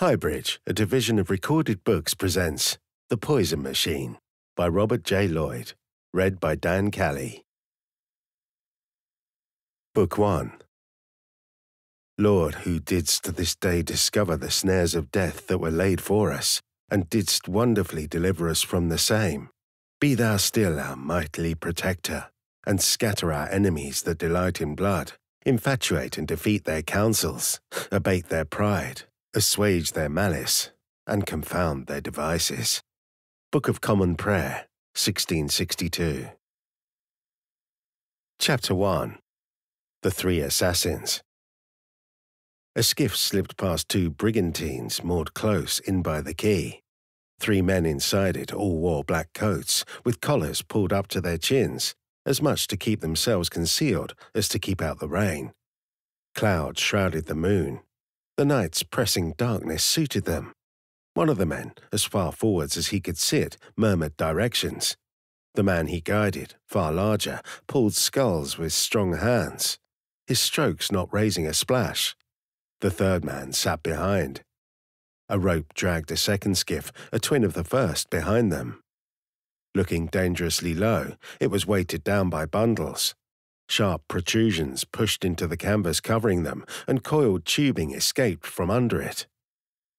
Highbridge, a division of recorded books, presents The Poison Machine by Robert J. Lloyd, read by Dan Calley. Book 1 Lord, who didst this day discover the snares of death that were laid for us, and didst wonderfully deliver us from the same, be thou still our mightily protector, and scatter our enemies that delight in blood, infatuate and defeat their counsels, abate their pride assuage their malice, and confound their devices. Book of Common Prayer, 1662. Chapter 1 The Three Assassins. A skiff slipped past two brigantines moored close in by the quay. Three men inside it all wore black coats, with collars pulled up to their chins, as much to keep themselves concealed as to keep out the rain. Clouds shrouded the moon, the night's pressing darkness suited them. One of the men, as far forwards as he could sit, murmured directions. The man he guided, far larger, pulled sculls with strong hands, his strokes not raising a splash. The third man sat behind. A rope dragged a second skiff, a twin of the first, behind them. Looking dangerously low, it was weighted down by bundles. Sharp protrusions pushed into the canvas covering them, and coiled tubing escaped from under it.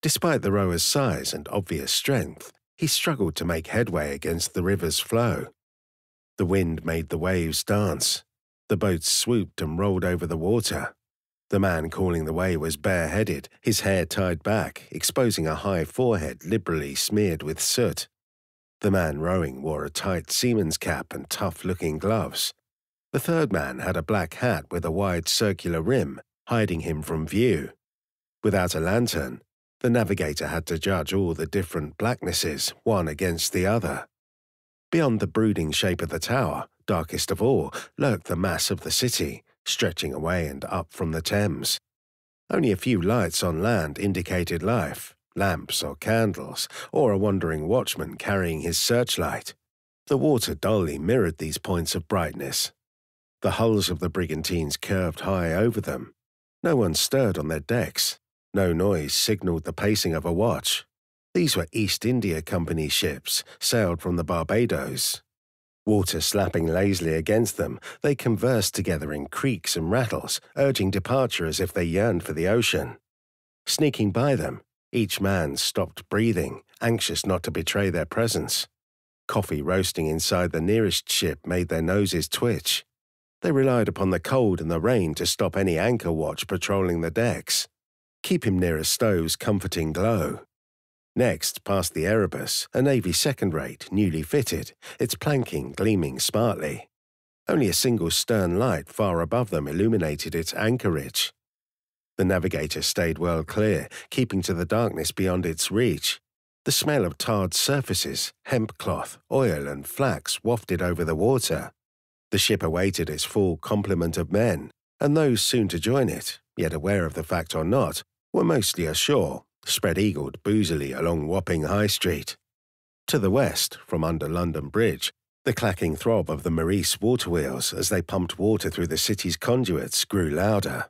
Despite the rower's size and obvious strength, he struggled to make headway against the river's flow. The wind made the waves dance. The boat swooped and rolled over the water. The man calling the way was bareheaded, his hair tied back, exposing a high forehead liberally smeared with soot. The man rowing wore a tight seaman's cap and tough looking gloves. The third man had a black hat with a wide circular rim, hiding him from view. Without a lantern, the navigator had to judge all the different blacknesses, one against the other. Beyond the brooding shape of the tower, darkest of all, lurked the mass of the city, stretching away and up from the Thames. Only a few lights on land indicated life, lamps or candles, or a wandering watchman carrying his searchlight. The water dully mirrored these points of brightness, the hulls of the brigantines curved high over them. No one stirred on their decks. No noise signaled the pacing of a watch. These were East India Company ships, sailed from the Barbados. Water slapping lazily against them, they conversed together in creaks and rattles, urging departure as if they yearned for the ocean. Sneaking by them, each man stopped breathing, anxious not to betray their presence. Coffee roasting inside the nearest ship made their noses twitch. They relied upon the cold and the rain to stop any anchor watch patrolling the decks, keep him near a stove's comforting glow. Next, past the Erebus, a Navy second rate, newly fitted, its planking gleaming smartly. Only a single stern light far above them illuminated its anchorage. The navigator stayed well clear, keeping to the darkness beyond its reach. The smell of tarred surfaces, hemp cloth, oil, and flax wafted over the water. The ship awaited its full complement of men, and those soon to join it, yet aware of the fact or not, were mostly ashore, spread-eagled boozily along Wapping High Street. To the west, from under London Bridge, the clacking throb of the Morice waterwheels as they pumped water through the city's conduits grew louder.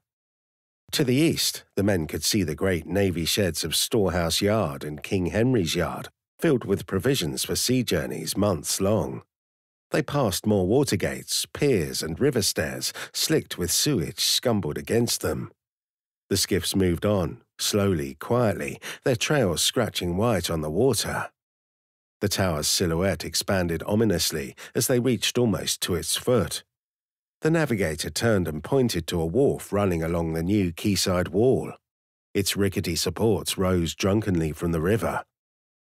To the east, the men could see the great navy sheds of Storehouse Yard and King Henry's Yard, filled with provisions for sea journeys months long. They passed more water gates, piers, and river stairs, slicked with sewage scumbled against them. The skiffs moved on, slowly, quietly, their trails scratching white on the water. The tower's silhouette expanded ominously as they reached almost to its foot. The navigator turned and pointed to a wharf running along the new quayside wall. Its rickety supports rose drunkenly from the river.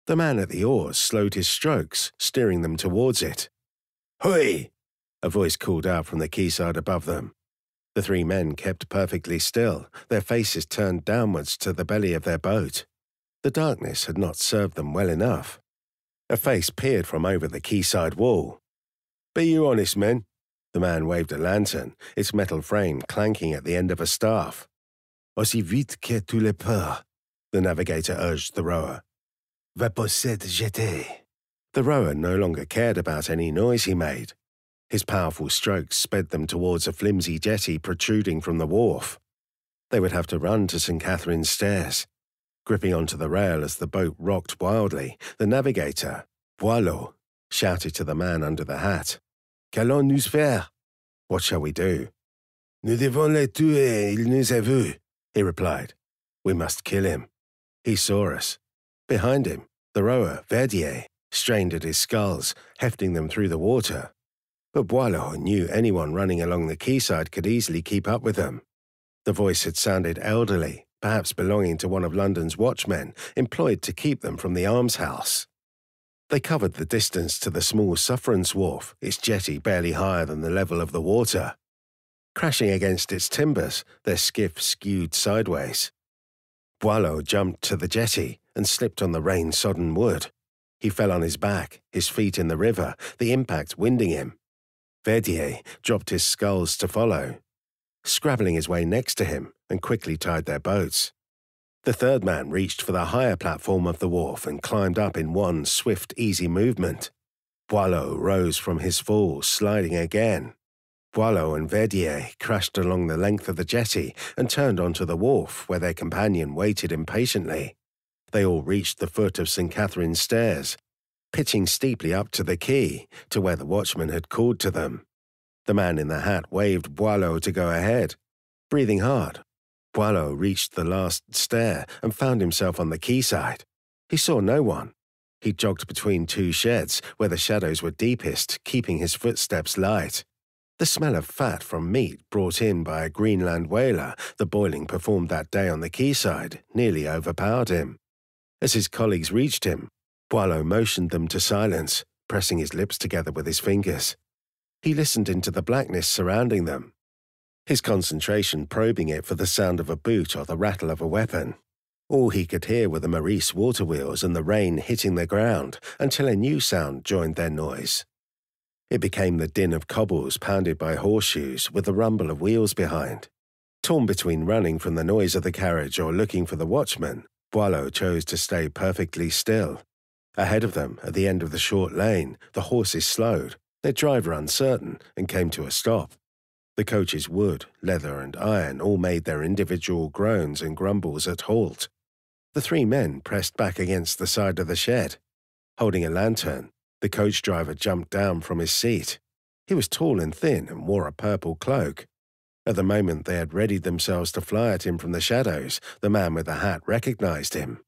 The man at the oars slowed his strokes, steering them towards it. Hui! A voice called out from the quayside above them. The three men kept perfectly still, their faces turned downwards to the belly of their boat. The darkness had not served them well enough. A face peered from over the quayside wall. Be you honest, men? The man waved a lantern, its metal frame clanking at the end of a staff. Aussi vite que tu le peux, the navigator urged the rower. Va possède jeter. The rower no longer cared about any noise he made. His powerful strokes sped them towards a flimsy jetty protruding from the wharf. They would have to run to St. Catherine's Stairs. Gripping onto the rail as the boat rocked wildly, the navigator, Boileau, shouted to the man under the hat. Qu'allons-nous faire? What shall we do? Nous devons le tuer, il nous a vu, he replied. We must kill him. He saw us. Behind him, the rower, Verdier, strained at his sculls, hefting them through the water. But Boileau knew anyone running along the quayside could easily keep up with them. The voice had sounded elderly, perhaps belonging to one of London's watchmen, employed to keep them from the almshouse. They covered the distance to the small sufferance wharf, its jetty barely higher than the level of the water. Crashing against its timbers, their skiff skewed sideways. Boileau jumped to the jetty and slipped on the rain sodden wood. He fell on his back, his feet in the river, the impact winding him. Verdier dropped his sculls to follow, scrabbling his way next to him and quickly tied their boats. The third man reached for the higher platform of the wharf and climbed up in one swift, easy movement. Boileau rose from his fall, sliding again. Boileau and Verdier crashed along the length of the jetty and turned onto the wharf where their companion waited impatiently. They all reached the foot of St. Catherine's stairs, pitching steeply up to the quay, to where the watchman had called to them. The man in the hat waved Boileau to go ahead. Breathing hard, Boileau reached the last stair and found himself on the quayside. He saw no one. He jogged between two sheds where the shadows were deepest, keeping his footsteps light. The smell of fat from meat brought in by a Greenland whaler, the boiling performed that day on the quayside, nearly overpowered him. As his colleagues reached him, Boileau motioned them to silence, pressing his lips together with his fingers. He listened into the blackness surrounding them, his concentration probing it for the sound of a boot or the rattle of a weapon. All he could hear were the Morice water wheels and the rain hitting the ground until a new sound joined their noise. It became the din of cobbles pounded by horseshoes with the rumble of wheels behind. Torn between running from the noise of the carriage or looking for the watchman, Boileau chose to stay perfectly still. Ahead of them, at the end of the short lane, the horses slowed, their driver uncertain, and came to a stop. The coach's wood, leather, and iron all made their individual groans and grumbles at halt. The three men pressed back against the side of the shed. Holding a lantern, the coach driver jumped down from his seat. He was tall and thin and wore a purple cloak. At the moment they had readied themselves to fly at him from the shadows, the man with the hat recognized him.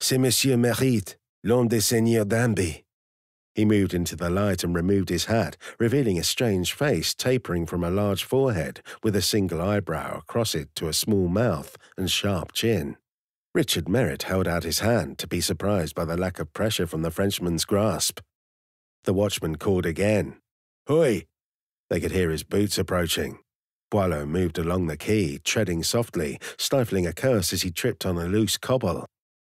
C'est Monsieur Mérite, l'homme des Seigneurs d'Amby. He moved into the light and removed his hat, revealing a strange face tapering from a large forehead with a single eyebrow across it to a small mouth and sharp chin. Richard Merritt held out his hand to be surprised by the lack of pressure from the Frenchman's grasp. The watchman called again. Hoi! They could hear his boots approaching. Boileau moved along the quay, treading softly, stifling a curse as he tripped on a loose cobble.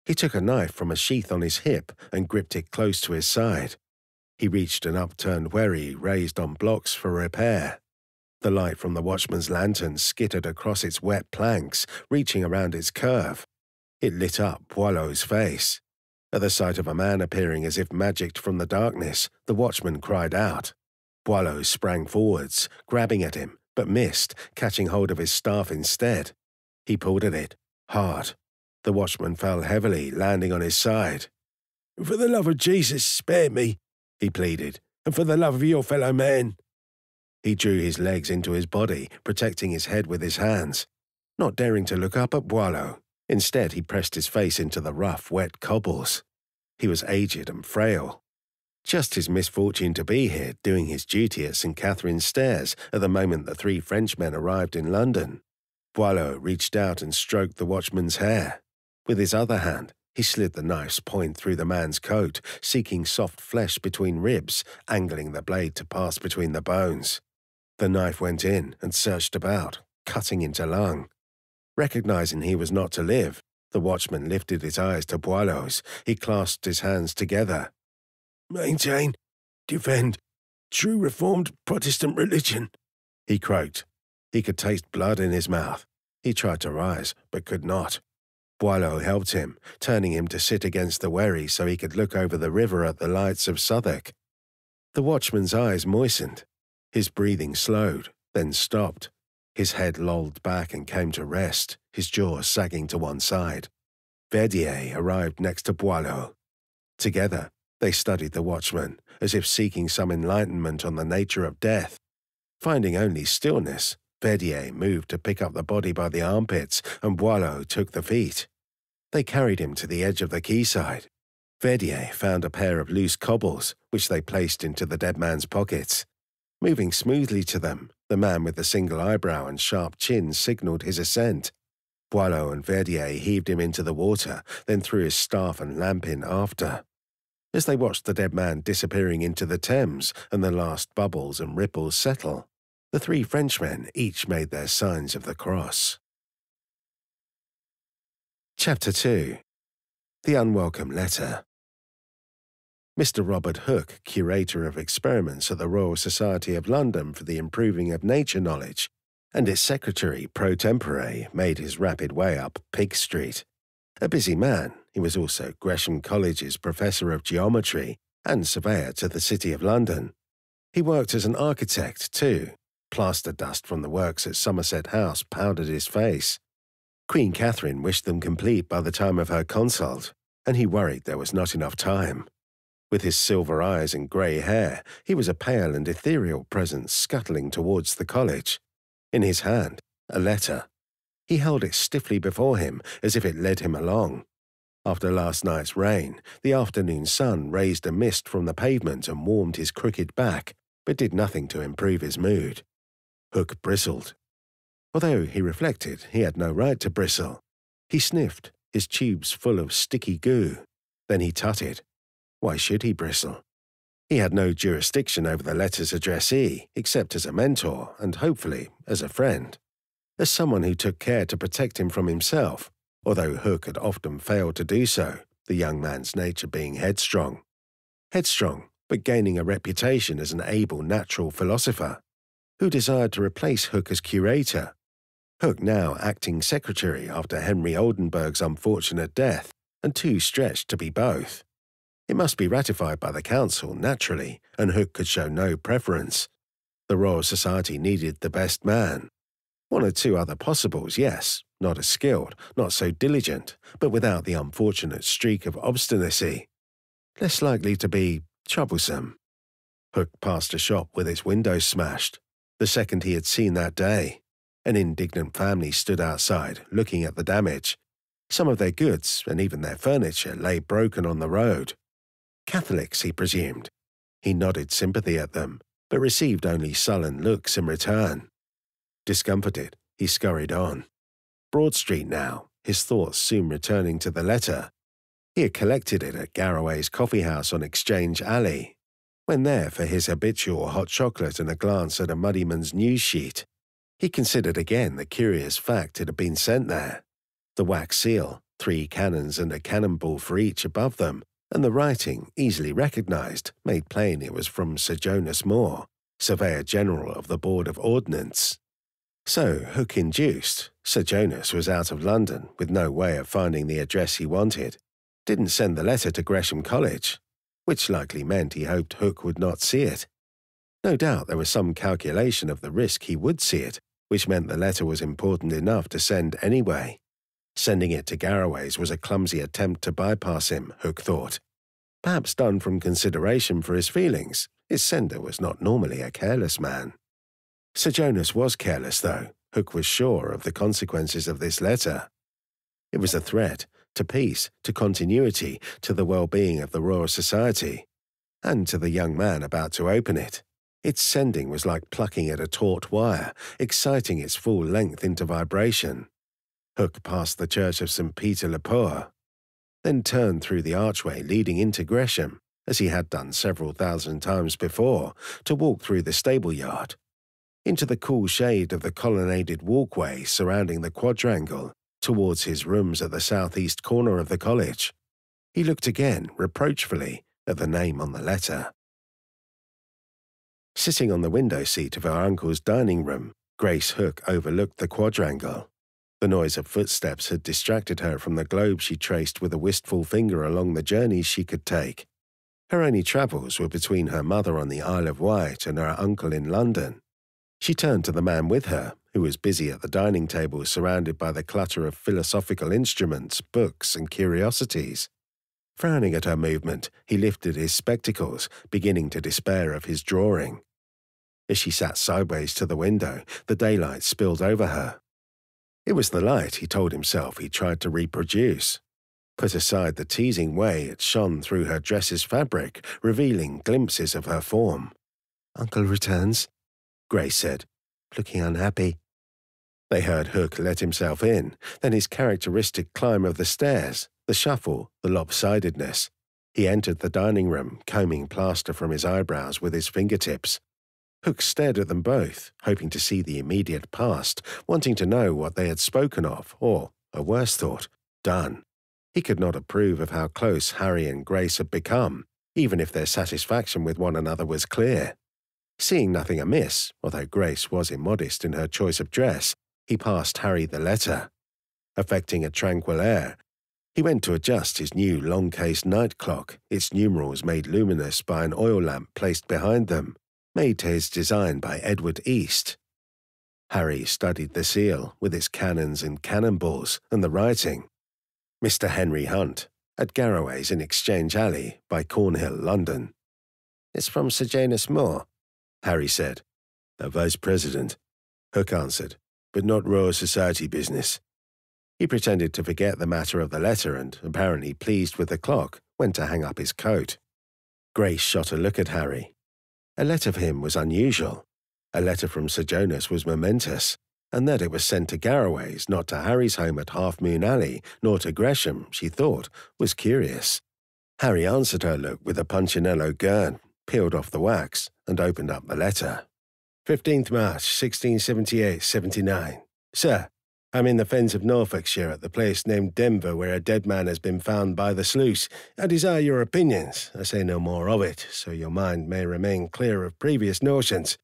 He took a knife from a sheath on his hip and gripped it close to his side. He reached an upturned wherry raised on blocks for repair. The light from the watchman's lantern skittered across its wet planks, reaching around its curve. It lit up Boileau's face. At the sight of a man appearing as if magicked from the darkness, the watchman cried out. Boileau sprang forwards, grabbing at him, but missed, catching hold of his staff instead. He pulled at it, hard. The watchman fell heavily, landing on his side. For the love of Jesus, spare me, he pleaded, and for the love of your fellow men. He drew his legs into his body, protecting his head with his hands, not daring to look up at Boileau. Instead, he pressed his face into the rough, wet cobbles. He was aged and frail. Just his misfortune to be here, doing his duty at St. Catherine's Stairs at the moment the three Frenchmen arrived in London. Boileau reached out and stroked the watchman's hair. With his other hand, he slid the knife's point through the man's coat, seeking soft flesh between ribs, angling the blade to pass between the bones. The knife went in and searched about, cutting into lung. Recognizing he was not to live, the watchman lifted his eyes to Boileau's. He clasped his hands together. Maintain, defend, true Reformed Protestant religion, he croaked. He could taste blood in his mouth. He tried to rise, but could not. Boileau helped him, turning him to sit against the wherry so he could look over the river at the lights of Southwark. The watchman's eyes moistened. His breathing slowed, then stopped. His head lolled back and came to rest, his jaw sagging to one side. Verdier arrived next to Boileau. Together, they studied the watchman, as if seeking some enlightenment on the nature of death. Finding only stillness, Verdier moved to pick up the body by the armpits, and Boileau took the feet. They carried him to the edge of the quayside. Verdier found a pair of loose cobbles, which they placed into the dead man's pockets. Moving smoothly to them, the man with the single eyebrow and sharp chin signalled his assent. Boileau and Verdier heaved him into the water, then threw his staff and lamp in after. As they watched the dead man disappearing into the Thames and the last bubbles and ripples settle, the three Frenchmen each made their signs of the cross. Chapter 2 The Unwelcome Letter Mr. Robert Hooke, Curator of Experiments at the Royal Society of London for the Improving of Nature Knowledge, and its Secretary pro tempore, made his rapid way up Pig Street. A busy man, he was also Gresham College's Professor of Geometry and Surveyor to the City of London. He worked as an architect, too, Plaster dust from the works at Somerset House powdered his face. Queen Catherine wished them complete by the time of her consult, and he worried there was not enough time. With his silver eyes and grey hair, he was a pale and ethereal presence scuttling towards the college. In his hand, a letter. He held it stiffly before him as if it led him along. After last night's rain, the afternoon sun raised a mist from the pavement and warmed his crooked back, but did nothing to improve his mood. Hooke bristled. Although, he reflected, he had no right to bristle. He sniffed, his tubes full of sticky goo. Then he tutted. Why should he bristle? He had no jurisdiction over the letter's addressee, except as a mentor and, hopefully, as a friend. As someone who took care to protect him from himself, although Hooke had often failed to do so, the young man's nature being headstrong. Headstrong, but gaining a reputation as an able natural philosopher who desired to replace Hooke as curator. Hooke now acting secretary after Henry Oldenburg's unfortunate death, and too stretched to be both. It must be ratified by the council, naturally, and Hooke could show no preference. The Royal Society needed the best man. One or two other possibles, yes, not as skilled, not so diligent, but without the unfortunate streak of obstinacy. Less likely to be troublesome. Hooke passed a shop with its windows smashed, the second he had seen that day. An indignant family stood outside, looking at the damage. Some of their goods, and even their furniture, lay broken on the road. Catholics, he presumed. He nodded sympathy at them, but received only sullen looks in return. Discomfited, he scurried on. Broad Street now, his thoughts soon returning to the letter. He had collected it at Garraway's coffee house on Exchange Alley, when there for his habitual hot chocolate and a glance at a Muddiman's news sheet, he considered again the curious fact it had been sent there. The wax seal, three cannons and a cannonball for each above them, and the writing, easily recognized, made plain it was from Sir Jonas Moore, Surveyor General of the Board of Ordnance. So, Hooke induced, Sir Jonas was out of London with no way of finding the address he wanted. Didn't send the letter to Gresham College, which likely meant he hoped Hooke would not see it. No doubt there was some calculation of the risk he would see it, which meant the letter was important enough to send anyway. Sending it to Garraway's was a clumsy attempt to bypass him, Hooke thought. Perhaps done from consideration for his feelings. His sender was not normally a careless man. Sir Jonas was careless, though. Hooke was sure of the consequences of this letter. It was a threat, to peace, to continuity, to the well being of the Royal Society, and to the young man about to open it. Its sending was like plucking at a taut wire, exciting its full length into vibration. Hooke passed the church of St. Peter le Poer, then turned through the archway leading into Gresham, as he had done several thousand times before, to walk through the stable yard, into the cool shade of the colonnaded walkway surrounding the quadrangle, towards his rooms at the southeast corner of the college. He looked again, reproachfully, at the name on the letter. Sitting on the window seat of her uncle's dining room, Grace Hooke overlooked the quadrangle. The noise of footsteps had distracted her from the globe she traced with a wistful finger along the journeys she could take. Her only travels were between her mother on the Isle of Wight and her uncle in London. She turned to the man with her, who was busy at the dining table surrounded by the clutter of philosophical instruments, books, and curiosities. Frowning at her movement, he lifted his spectacles, beginning to despair of his drawing. As she sat sideways to the window, the daylight spilled over her. It was the light, he told himself, he tried to reproduce. Put aside the teasing way it shone through her dress's fabric, revealing glimpses of her form. Uncle returns, Grace said, looking unhappy. They heard Hooke let himself in, then his characteristic climb of the stairs, the shuffle, the lopsidedness. He entered the dining room, combing plaster from his eyebrows with his fingertips. Hooke stared at them both, hoping to see the immediate past, wanting to know what they had spoken of, or, a worse thought, done. He could not approve of how close Harry and Grace had become, even if their satisfaction with one another was clear. Seeing nothing amiss, although Grace was immodest in her choice of dress, he passed Harry the letter. Affecting a tranquil air, he went to adjust his new long-case night clock, its numerals made luminous by an oil lamp placed behind them, made to his design by Edward East. Harry studied the seal, with its cannons and cannonballs, and the writing. Mr. Henry Hunt, at Garraway's in Exchange Alley by Cornhill, London. It's from Sir Jonas Moore, Harry said. The Vice President, Hooke answered, but not Royal Society business. He pretended to forget the matter of the letter and, apparently pleased with the clock, went to hang up his coat. Grace shot a look at Harry. A letter for him was unusual. A letter from Sir Jonas was momentous, and that it was sent to Garraway's, not to Harry's home at Half Moon Alley, nor to Gresham, she thought, was curious. Harry answered her look with a Punchinello gurn, peeled off the wax, and opened up the letter. 15th March, 1678-79. Sir, I'm in the fens of Norfolkshire at the place named Denver where a dead man has been found by the sluice. I desire your opinions. I say no more of it, so your mind may remain clear of previous notions.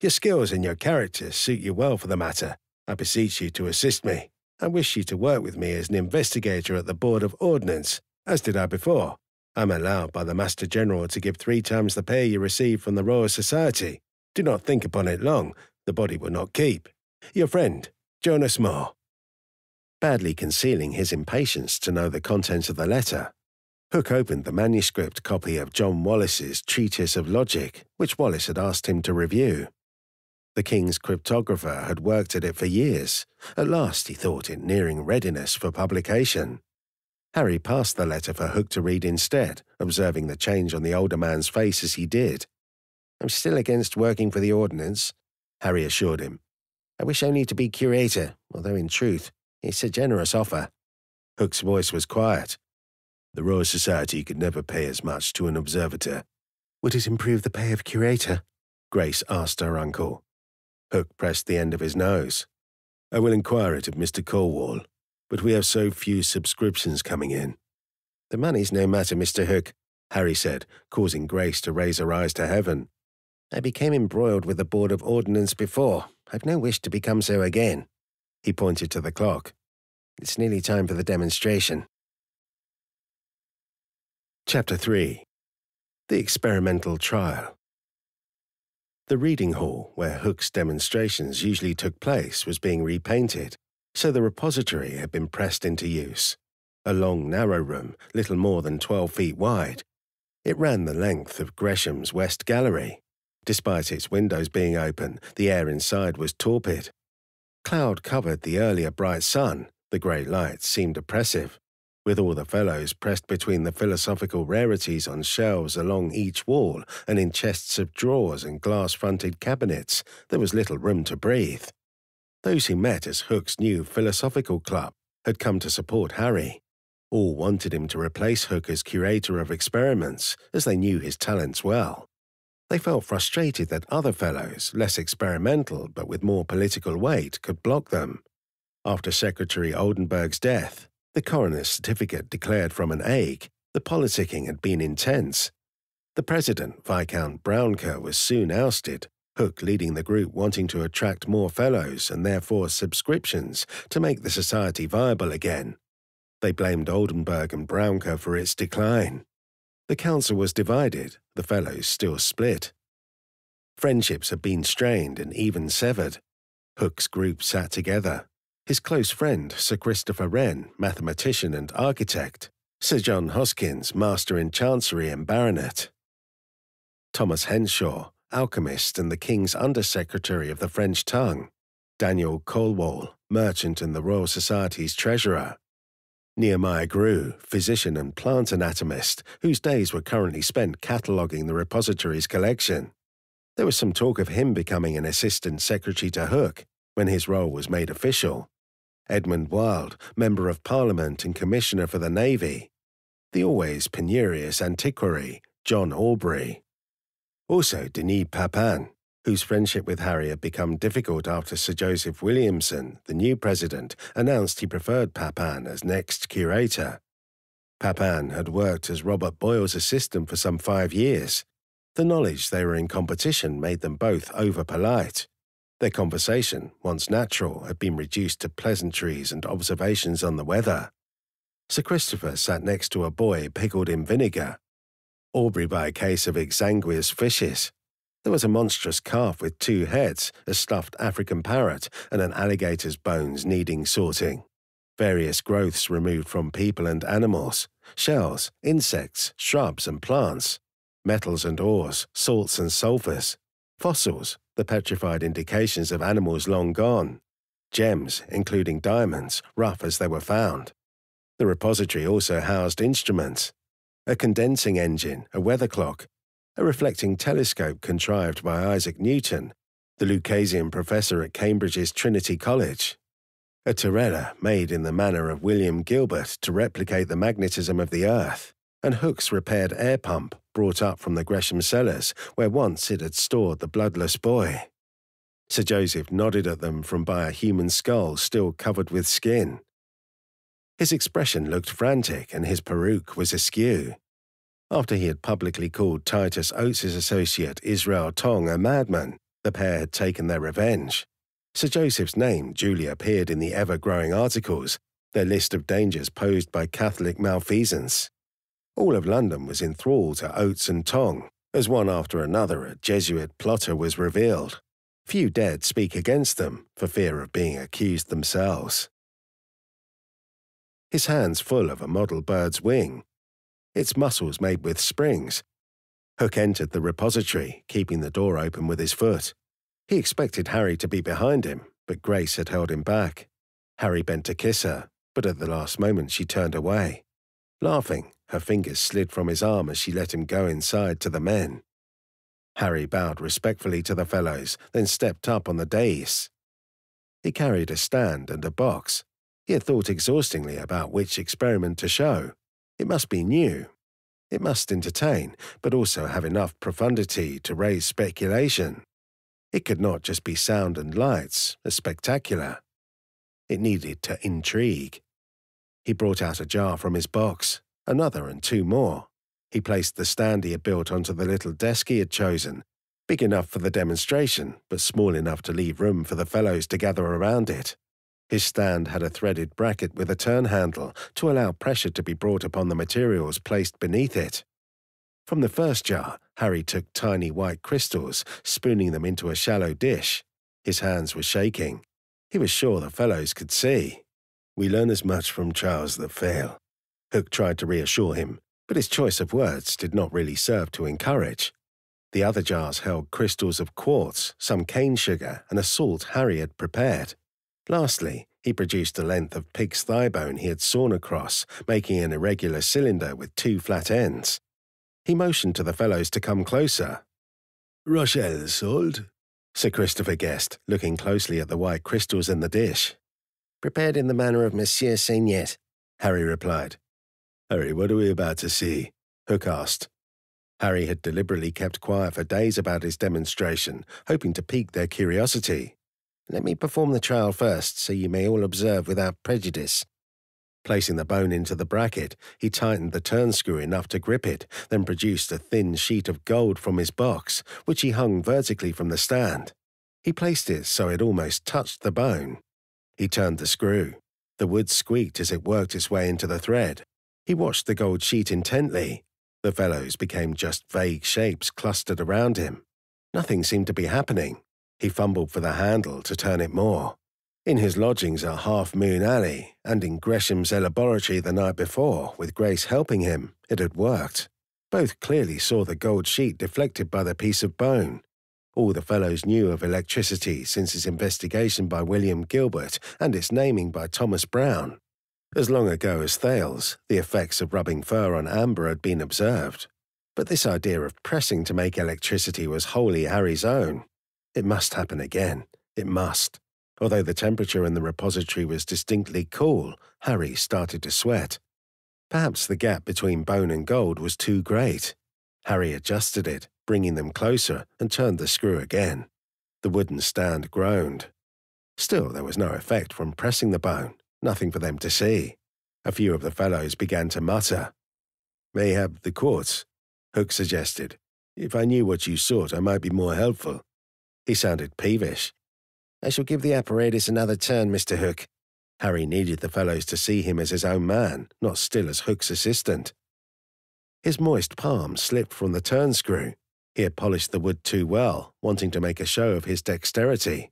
Your skills and your character suit you well for the matter. I beseech you to assist me. I wish you to work with me as an investigator at the Board of Ordnance, as did I before. I'm allowed by the Master General to give three times the pay you receive from the Royal Society. Do not think upon it long. The body will not keep. Your friend, Jonas Moore. Badly concealing his impatience to know the contents of the letter, Hooke opened the manuscript copy of John Wallis's Treatise of Logic, which Wallis had asked him to review. The King's cryptographer had worked at it for years. At last he thought it nearing readiness for publication. Harry passed the letter for Hooke to read instead, observing the change on the older man's face as he did. I'm still against working for the Ordnance, Harry assured him. I wish only to be curator, although in truth, it's a generous offer. Hooke's voice was quiet. The Royal Society could never pay as much to an observator. Would it improve the pay of curator? Grace asked her uncle. Hooke pressed the end of his nose. I will inquire it of Mr. Colwall but we have so few subscriptions coming in. The money's no matter, Mr. Hooke, Harry said, causing Grace to raise her eyes to heaven. I became embroiled with the Board of Ordnance before. I've no wish to become so again. He pointed to the clock. It's nearly time for the demonstration. Chapter 3 The Experimental Trial The reading hall, where Hooke's demonstrations usually took place, was being repainted so the repository had been pressed into use. A long, narrow room, little more than 12 feet wide. It ran the length of Gresham's West Gallery. Despite its windows being open, the air inside was torpid. Cloud covered the earlier bright sun, the grey lights seemed oppressive. With all the fellows pressed between the philosophical rarities on shelves along each wall and in chests of drawers and glass fronted cabinets, there was little room to breathe. Those who met as Hooke's new philosophical club had come to support Harry. All wanted him to replace Hooke as curator of experiments, as they knew his talents well. They felt frustrated that other fellows, less experimental but with more political weight, could block them. After Secretary Oldenburg's death, the coroner's certificate declared from an ague, the politicking had been intense. The president, Viscount Brouncker, was soon ousted, Hooke leading the group wanting to attract more fellows and therefore subscriptions to make the society viable again. They blamed Oldenburg and Brouncker for its decline. The council was divided, the fellows still split. Friendships had been strained and even severed. Hooke's group sat together. His close friend, Sir Christopher Wren, mathematician and architect, Sir John Hoskins, Master in Chancery and Baronet, Thomas Henshaw, alchemist and the King's Under-Secretary of the French tongue, Daniel Colwall, merchant and the Royal Society's treasurer, Nehemiah Grew, physician and plant anatomist, whose days were currently spent cataloguing the repository's collection. There was some talk of him becoming an assistant secretary to Hooke when his role was made official. Edmund Wild, Member of Parliament and Commissioner for the Navy. The always penurious antiquary, John Aubrey. Also Denis Papin, whose friendship with Harry had become difficult after Sir Joseph Williamson, the new president, announced he preferred Papin as next curator. Papin had worked as Robert Boyle's assistant for some five years. The knowledge they were in competition made them both over polite. Their conversation, once natural, had been reduced to pleasantries and observations on the weather. Sir Christopher sat next to a boy pickled in vinegar, Aubrey by a case of exsanguous fishes. There was a monstrous calf with two heads, a stuffed African parrot, and an alligator's bones needing sorting. Various growths removed from people and animals, shells, insects, shrubs and plants, metals and ores, salts and sulphurs, fossils, the petrified indications of animals long gone, gems, including diamonds, rough as they were found. The repository also housed instruments, a condensing engine, a weather clock, a reflecting telescope contrived by Isaac Newton, the Lucasian professor at Cambridge's Trinity College, a terrella made in the manner of William Gilbert to replicate the magnetism of the Earth, and Hooke's repaired air pump brought up from the Gresham cellars where once it had stored the bloodless boy. Sir Joseph nodded at them from by a human skull still covered with skin. His expression looked frantic and his peruke was askew. After he had publicly called Titus Oates's associate Israel Tonge a madman, the pair had taken their revenge. Sir Joseph's name duly appeared in the ever-growing articles, their list of dangers posed by Catholic malfeasance. All of London was enthralled to Oates and Tonge, as one after another a Jesuit plotter was revealed. Few dared speak against them for fear of being accused themselves his hands full of a model bird's wing, its muscles made with springs. Hooke entered the repository, keeping the door open with his foot. He expected Harry to be behind him, but Grace had held him back. Harry bent to kiss her, but at the last moment she turned away. Laughing, her fingers slid from his arm as she let him go inside to the men. Harry bowed respectfully to the fellows, then stepped up on the dais. He carried a stand and a box, he had thought exhaustingly about which experiment to show. It must be new. It must entertain, but also have enough profundity to raise speculation. It could not just be sound and lights, a spectacular. It needed to intrigue. He brought out a jar from his box, another and two more. He placed the stand he had built onto the little desk he had chosen, big enough for the demonstration, but small enough to leave room for the fellows to gather around it. His stand had a threaded bracket with a turn handle to allow pressure to be brought upon the materials placed beneath it. From the first jar, Harry took tiny white crystals, spooning them into a shallow dish. His hands were shaking. He was sure the fellows could see. We learn as much from trials that fail. Hooke tried to reassure him, but his choice of words did not really serve to encourage. The other jars held crystals of quartz, some cane sugar, and a salt Harry had prepared. Lastly, he produced a length of pig's thigh bone he had sawn across, making an irregular cylinder with two flat ends. He motioned to the fellows to come closer. Rochelle salt? Sir Christopher guessed, looking closely at the white crystals in the dish. Prepared in the manner of Monsieur Seignette, Harry replied. Harry, what are we about to see? Hooke asked. Harry had deliberately kept quiet for days about his demonstration, hoping to pique their curiosity. Let me perform the trial first, so you may all observe without prejudice. Placing the bone into the bracket, he tightened the turn screw enough to grip it, then produced a thin sheet of gold from his box, which he hung vertically from the stand. He placed it so it almost touched the bone. He turned the screw. The wood squeaked as it worked its way into the thread. He watched the gold sheet intently. The fellows became just vague shapes clustered around him. Nothing seemed to be happening. He fumbled for the handle to turn it more. In his lodgings at Half Moon Alley and in Gresham's laboratory the night before, with Grace helping him, it had worked. Both clearly saw the gold sheet deflected by the piece of bone. All the fellows knew of electricity since its investigation by William Gilbert and its naming by Thomas Browne. As long ago as Thales, the effects of rubbing fur on amber had been observed. But this idea of pressing to make electricity was wholly Harry's own. It must happen again. It must. Although the temperature in the repository was distinctly cool, Harry started to sweat. Perhaps the gap between bone and gold was too great. Harry adjusted it, bringing them closer, and turned the screw again. The wooden stand groaned. Still, there was no effect from pressing the bone, nothing for them to see. A few of the fellows began to mutter. Mayhap the quartz, Hooke suggested. If I knew what you sought, I might be more helpful. He sounded peevish, I shall give the apparatus another turn, Mr. Hooke. Harry needed the fellows to see him as his own man, not still as Hooke's assistant. His moist palm slipped from the turn screw. He had polished the wood too well, wanting to make a show of his dexterity.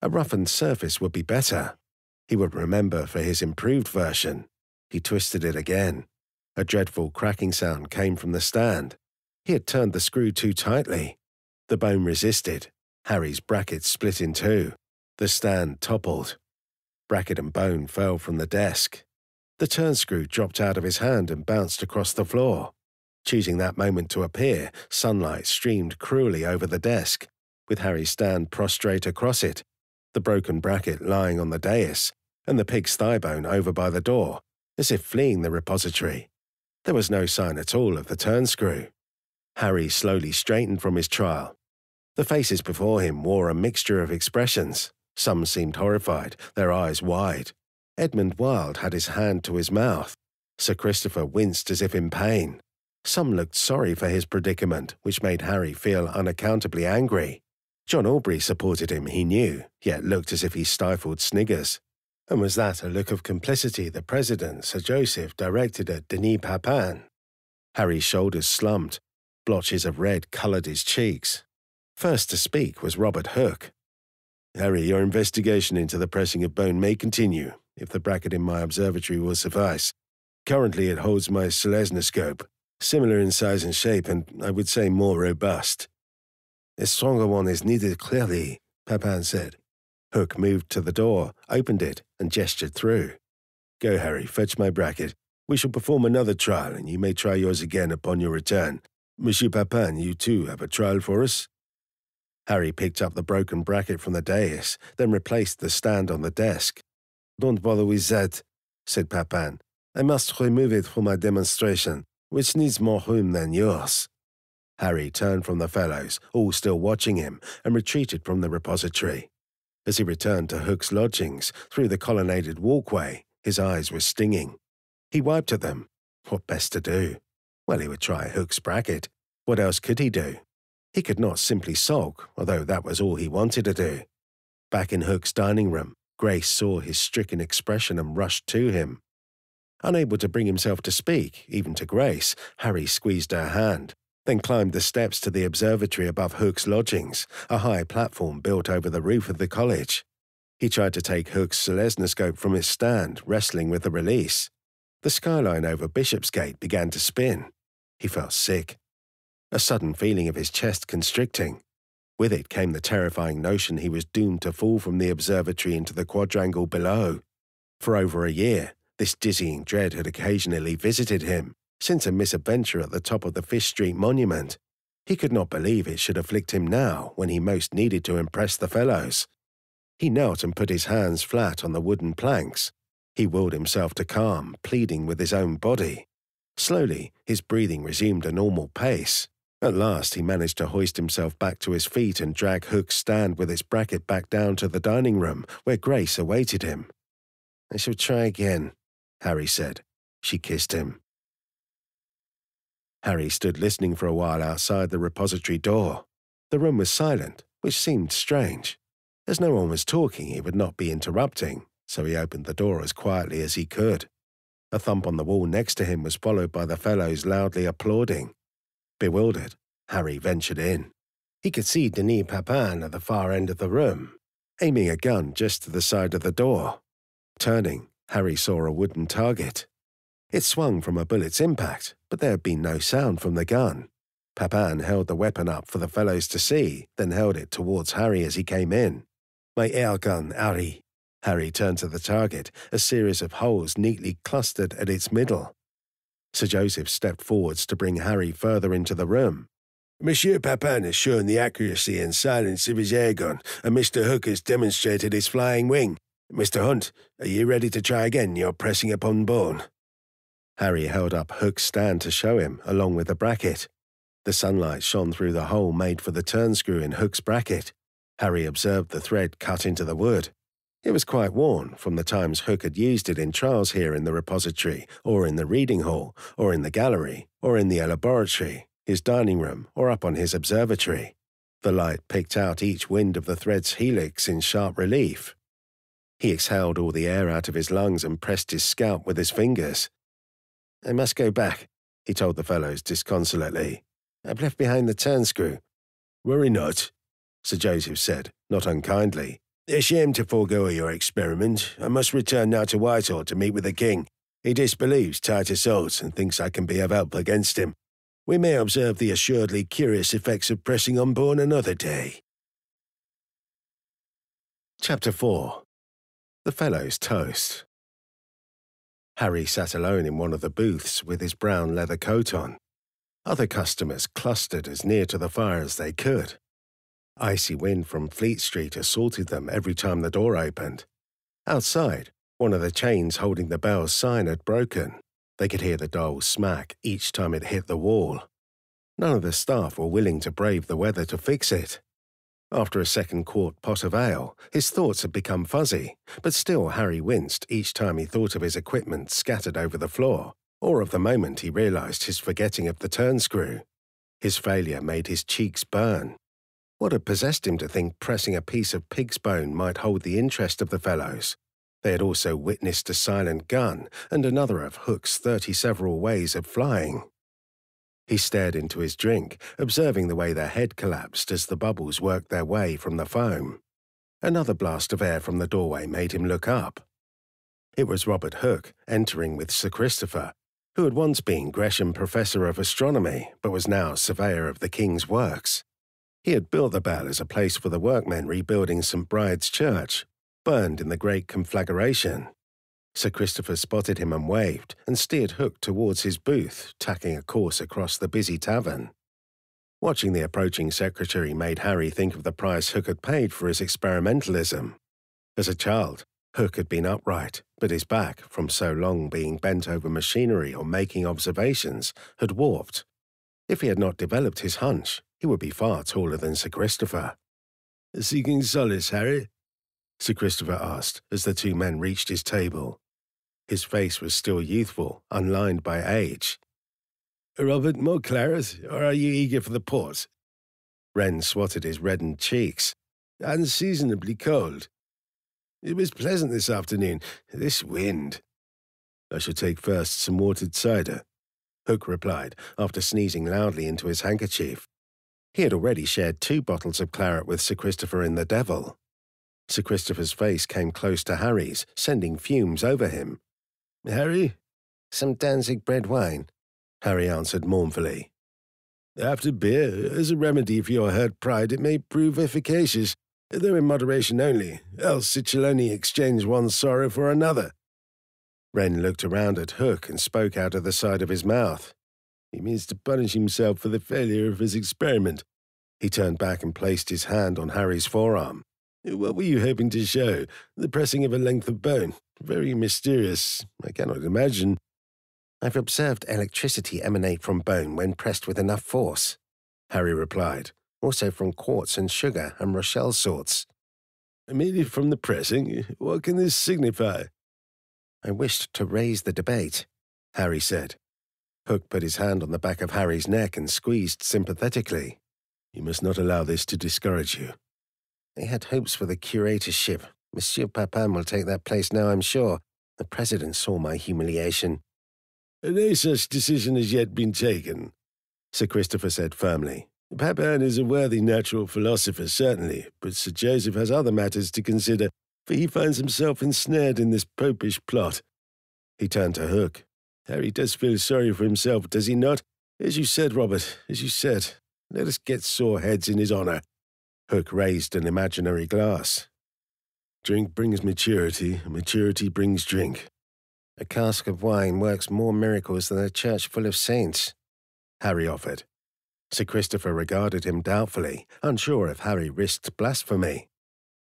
A roughened surface would be better. He would remember for his improved version. He twisted it again. A dreadful cracking sound came from the stand. He had turned the screw too tightly. The bone resisted. Harry's bracket split in two. The stand toppled. Bracket and bone fell from the desk. The turn screw dropped out of his hand and bounced across the floor. Choosing that moment to appear, sunlight streamed cruelly over the desk, with Harry's stand prostrate across it, the broken bracket lying on the dais, and the pig's thigh bone over by the door, as if fleeing the repository. There was no sign at all of the turn screw. Harry slowly straightened from his trial. The faces before him wore a mixture of expressions. Some seemed horrified, their eyes wide. Edmund Wild had his hand to his mouth. Sir Christopher winced as if in pain. Some looked sorry for his predicament, which made Harry feel unaccountably angry. John Aubrey supported him, he knew, yet looked as if he stifled sniggers. And was that a look of complicity the President, Sir Joseph, directed at Denis Papin? Harry's shoulders slumped. Blotches of red coloured his cheeks. First to speak was Robert Hooke. Harry, your investigation into the pressing of bone may continue, if the bracket in my observatory will suffice. Currently, it holds my selenoscope, similar in size and shape, and I would say more robust. A stronger one is needed clearly, Papin said. Hooke moved to the door, opened it, and gestured through. Go, Harry, fetch my bracket. We shall perform another trial, and you may try yours again upon your return. Monsieur Papin, you too have a trial for us? Harry picked up the broken bracket from the dais, then replaced the stand on the desk. Don't bother with that, said Papin. I must remove it for my demonstration, which needs more room than yours. Harry turned from the fellows, all still watching him, and retreated from the repository. As he returned to Hooke's lodgings, through the colonnaded walkway, his eyes were stinging. He wiped at them. What best to do? Well, he would try Hooke's bracket. What else could he do? He could not simply sulk, although that was all he wanted to do. Back in Hooke's dining room, Grace saw his stricken expression and rushed to him. Unable to bring himself to speak, even to Grace, Harry squeezed her hand, then climbed the steps to the observatory above Hooke's lodgings, a high platform built over the roof of the college. He tried to take Hooke's selenoscope from its stand, wrestling with the release. The skyline over Bishopsgate began to spin. He felt sick a sudden feeling of his chest constricting. With it came the terrifying notion he was doomed to fall from the observatory into the quadrangle below. For over a year, this dizzying dread had occasionally visited him, since a misadventure at the top of the Fish Street monument. He could not believe it should afflict him now when he most needed to impress the fellows. He knelt and put his hands flat on the wooden planks. He willed himself to calm, pleading with his own body. Slowly, his breathing resumed a normal pace. At last, he managed to hoist himself back to his feet and drag Hooke's stand with its bracket back down to the dining room, where Grace awaited him. I shall try again, Harry said. She kissed him. Harry stood listening for a while outside the repository door. The room was silent, which seemed strange. As no one was talking, he would not be interrupting, so he opened the door as quietly as he could. A thump on the wall next to him was followed by the fellows loudly applauding. Bewildered, Harry ventured in. He could see Denis Papin at the far end of the room, aiming a gun just to the side of the door. Turning, Harry saw a wooden target. It swung from a bullet's impact, but there had been no sound from the gun. Papin held the weapon up for the fellows to see, then held it towards Harry as he came in. My air gun, Harry. Harry turned to the target, a series of holes neatly clustered at its middle. Sir Joseph stepped forwards to bring Harry further into the room. Monsieur Papin has shown the accuracy and silence of his air gun, and Mr. Hooke has demonstrated his flying wing. Mr. Hunt, are you ready to try again your pressing upon bone? Harry held up Hooke's stand to show him, along with the bracket. The sunlight shone through the hole made for the turn screw in Hooke's bracket. Harry observed the thread cut into the wood. It was quite worn from the times Hooke had used it in trials here in the repository, or in the reading hall, or in the gallery, or in the laboratory, his dining room, or up on his observatory. The light picked out each wind of the thread's helix in sharp relief. He exhaled all the air out of his lungs and pressed his scalp with his fingers. I must go back, he told the fellows disconsolately. I've left behind the turn screw. Worry not, Sir Joseph said, not unkindly. Ashamed to forego your experiment, I must return now to Whitehall to meet with the king. He disbelieves Titus Oates and thinks I can be of help against him. We may observe the assuredly curious effects of pressing on another day. Chapter 4 The Fellow's Toast Harry sat alone in one of the booths with his brown leather coat on. Other customers clustered as near to the fire as they could. Icy wind from Fleet Street assaulted them every time the door opened. Outside, one of the chains holding the bell's sign had broken. They could hear the dial smack each time it hit the wall. None of the staff were willing to brave the weather to fix it. After a second quart pot of ale, his thoughts had become fuzzy, but still Harry winced each time he thought of his equipment scattered over the floor, or of the moment he realized his forgetting of the turn screw. His failure made his cheeks burn. What had possessed him to think pressing a piece of pig's bone might hold the interest of the fellows? They had also witnessed a silent gun and another of Hooke's thirty several ways of flying. He stared into his drink, observing the way their head collapsed as the bubbles worked their way from the foam. Another blast of air from the doorway made him look up. It was Robert Hooke, entering with Sir Christopher, who had once been Gresham Professor of Astronomy, but was now Surveyor of the King's Works. He had built the bell as a place for the workmen rebuilding St. Bride's Church, burned in the Great Conflagration. Sir Christopher spotted him and waved, and steered Hooke towards his booth, tacking a course across the busy tavern. Watching the approaching secretary made Harry think of the price Hooke had paid for his experimentalism. As a child, Hooke had been upright, but his back, from so long being bent over machinery or making observations, had warped. If he had not developed his hunch, he would be far taller than Sir Christopher. Seeking solace, Harry? Sir Christopher asked as the two men reached his table. His face was still youthful, unlined by age. Robert, more claret, or are you eager for the port? Wren swatted his reddened cheeks. Unseasonably cold. It was pleasant this afternoon. This wind. I shall take first some watered cider, Hooke replied after sneezing loudly into his handkerchief. He had already shared two bottles of claret with Sir Christopher in the Devil. Sir Christopher's face came close to Harry's, sending fumes over him. Harry? Some Danzig bread wine, Harry answered mournfully. After beer, as a remedy for your hurt pride, it may prove efficacious, though in moderation only, else it shall only exchange one sorrow for another. Wren looked around at Hooke and spoke out of the side of his mouth. He means to punish himself for the failure of his experiment. He turned back and placed his hand on Harry's forearm. What were you hoping to show? The pressing of a length of bone. Very mysterious. I cannot imagine. I've observed electricity emanate from bone when pressed with enough force, Harry replied. Also from quartz and sugar and Rochelle salt. Immediately from the pressing? What can this signify? I wished to raise the debate, Harry said. Hooke put his hand on the back of Harry's neck and squeezed sympathetically. You must not allow this to discourage you. I had hopes for the curatorship. Monsieur Papin will take that place now, I'm sure. The President saw my humiliation. No such decision has yet been taken, Sir Christopher said firmly. Papin is a worthy natural philosopher, certainly, but Sir Joseph has other matters to consider, for he finds himself ensnared in this popish plot. He turned to Hooke. Harry does feel sorry for himself, does he not? As you said, Robert, as you said, let us get sore heads in his honour. Hooke raised an imaginary glass. Drink brings maturity, and maturity brings drink. A cask of wine works more miracles than a church full of saints, Harry offered. Sir Christopher regarded him doubtfully, unsure if Harry risked blasphemy.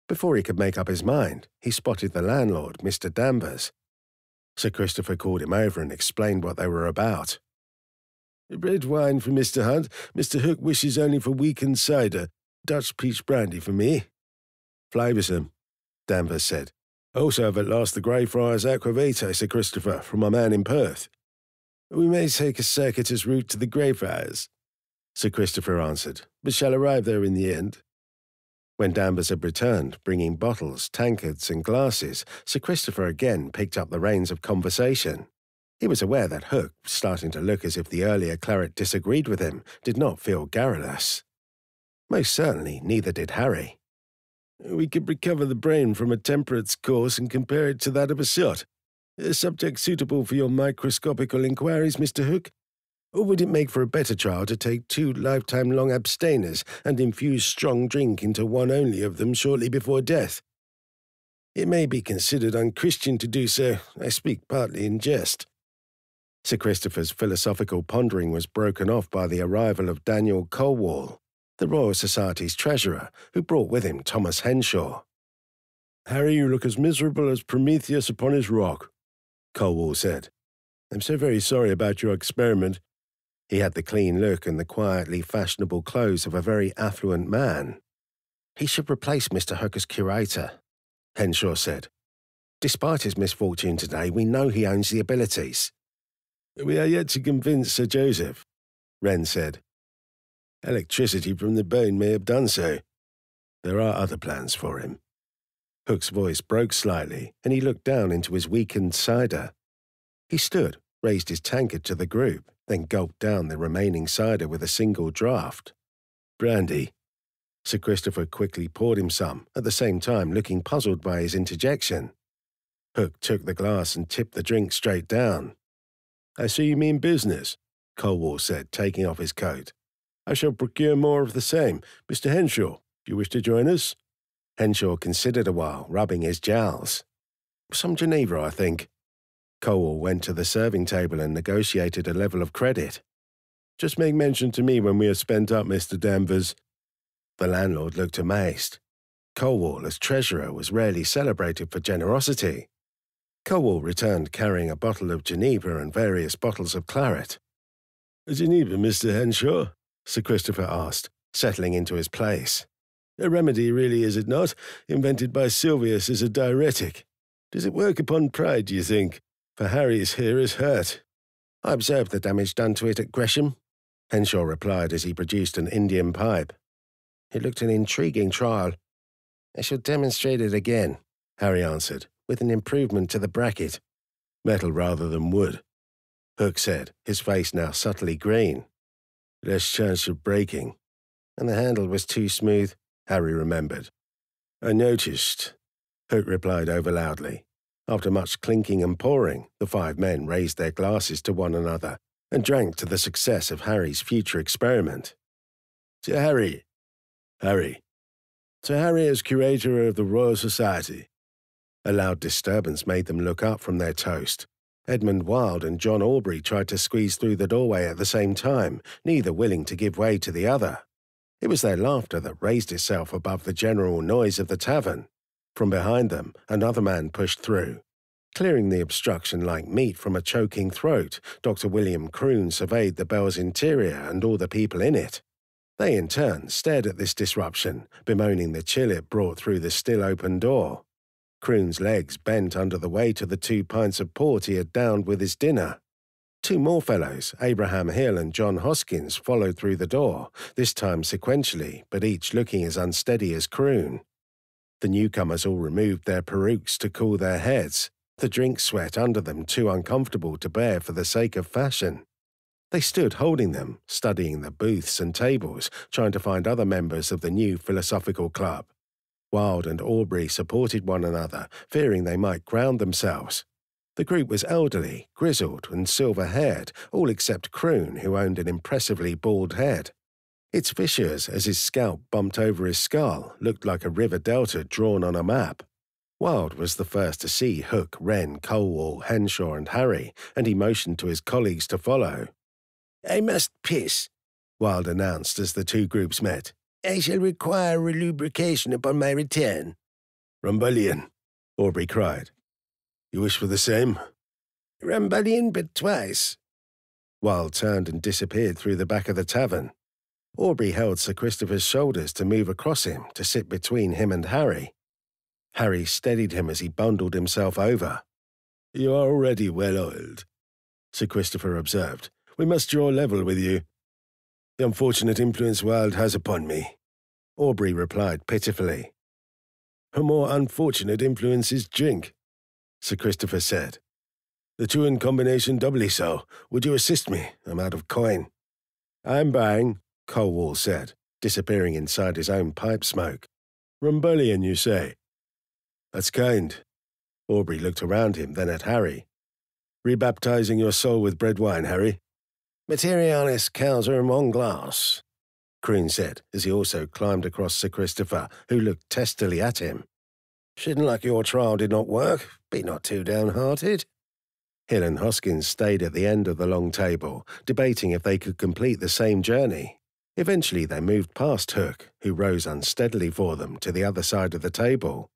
Before he could make up his mind, he spotted the landlord, Mr. Danvers. Sir Christopher called him over and explained what they were about. Red wine for Mr. Hunt. Mr. Hooke wishes only for weakened cider. Dutch peach brandy for me. Flavoursome, Danvers said. Also have at last the Greyfriars Aquavitae, Sir Christopher, from my man in Perth. We may take a circuitous route to the Greyfriars, Sir Christopher answered, but shall arrive there in the end. When Danvers had returned, bringing bottles, tankards, and glasses, Sir Christopher again picked up the reins of conversation. He was aware that Hooke, starting to look as if the earlier claret disagreed with him, did not feel garrulous. Most certainly, neither did Harry. We could recover the brain from a temperance course and compare it to that of a sot. A subject suitable for your microscopical inquiries, Mr. Hooke? Or would it make for a better trial to take two lifetime long abstainers and infuse strong drink into one only of them shortly before death? It may be considered unchristian to do so. I speak partly in jest. Sir Christopher's philosophical pondering was broken off by the arrival of Daniel Colwall, the Royal Society's treasurer, who brought with him Thomas Henshaw. Harry, you look as miserable as Prometheus upon his rock, Colwall said. I'm so very sorry about your experiment. He had the clean look and the quietly fashionable clothes of a very affluent man. He should replace Mr. Hooke as curator, Henshaw said. Despite his misfortune today, we know he owns the abilities. We are yet to convince Sir Joseph, Wren said. Electricity from the bone may have done so. There are other plans for him. Hooke's voice broke slightly, and he looked down into his weakened cider. He stood, raised his tankard to the group, then gulped down the remaining cider with a single draught. Brandy. Sir Christopher quickly poured him some, at the same time looking puzzled by his interjection. Hooke took the glass and tipped the drink straight down. I see you mean business, Colwall said, taking off his coat. I shall procure more of the same. Mr. Henshaw, do you wish to join us? Henshaw considered a while, rubbing his jowls. Some Geneva, I think. Colwall went to the serving table and negotiated a level of credit. Just make mention to me when we are spent up, Mr. Danvers. The landlord looked amazed. Colwall, as treasurer, was rarely celebrated for generosity. Colwall returned carrying a bottle of Geneva and various bottles of claret. Geneva, Mr. Henshaw? Sir Christopher asked, settling into his place. A remedy, really, is it not, invented by Sylvius as a diuretic? Does it work upon pride, do you think? For Harry's here is hurt. I observed the damage done to it at Gresham, Henshaw replied as he produced an Indian pipe. It looked an intriguing trial. I shall demonstrate it again, Harry answered, with an improvement to the bracket. Metal rather than wood, Hooke said, his face now subtly green. Less chance of breaking. And the handle was too smooth, Harry remembered. I noticed, Hooke replied over loudly. After much clinking and pouring, the five men raised their glasses to one another and drank to the success of Harry's future experiment. To Harry, Harry, to Harry as curator of the Royal Society. A loud disturbance made them look up from their toast. Edmund Wild and John Aubrey tried to squeeze through the doorway at the same time, neither willing to give way to the other. It was their laughter that raised itself above the general noise of the tavern. From behind them, another man pushed through. Clearing the obstruction like meat from a choking throat, Dr. William Croone surveyed the bell's interior and all the people in it. They, in turn, stared at this disruption, bemoaning the chill it brought through the still open door. Croone's legs bent under the weight of the two pints of port he had downed with his dinner. Two more fellows, Abraham Hill and John Hoskins, followed through the door, this time sequentially, but each looking as unsteady as Croone. The newcomers all removed their perukes to cool their heads, the drink sweat under them too uncomfortable to bear for the sake of fashion. They stood holding them, studying the booths and tables, trying to find other members of the new philosophical club. Wilde and Aubrey supported one another, fearing they might ground themselves. The group was elderly, grizzled, and silver haired, all except Croone, who owned an impressively bald head. Its fissures, as his scalp bumped over his skull, looked like a river delta drawn on a map. Wild was the first to see Hooke, Wren, Colwall, Henshaw, and Harry, and he motioned to his colleagues to follow. I must piss, Wild announced as the two groups met. I shall require relubrication upon my return. Rumbullion, Aubrey cried. You wish for the same? Rumbullion, but twice. Wild turned and disappeared through the back of the tavern. Aubrey held Sir Christopher's shoulders to move across him to sit between him and Harry. Harry steadied him as he bundled himself over. You are already well oiled, Sir Christopher observed. We must draw level with you. The unfortunate influence Wilde has upon me, Aubrey replied pitifully. A more unfortunate influence is drink, Sir Christopher said. The two in combination doubly so. Would you assist me? I'm out of coin. I'm buying, Colwall said, disappearing inside his own pipe smoke. Rumbullion, you say? That's kind. Aubrey looked around him, then at Harry. Rebaptizing your soul with bread wine, Harry? Materialis causa mon glass, Croone said, as he also climbed across Sir Christopher, who looked testily at him. Shouldn't like your trial did not work. Be not too downhearted. Hill and Hoskins stayed at the end of the long table, debating if they could complete the same journey. Eventually, they moved past Hooke, who rose unsteadily for them to the other side of the table.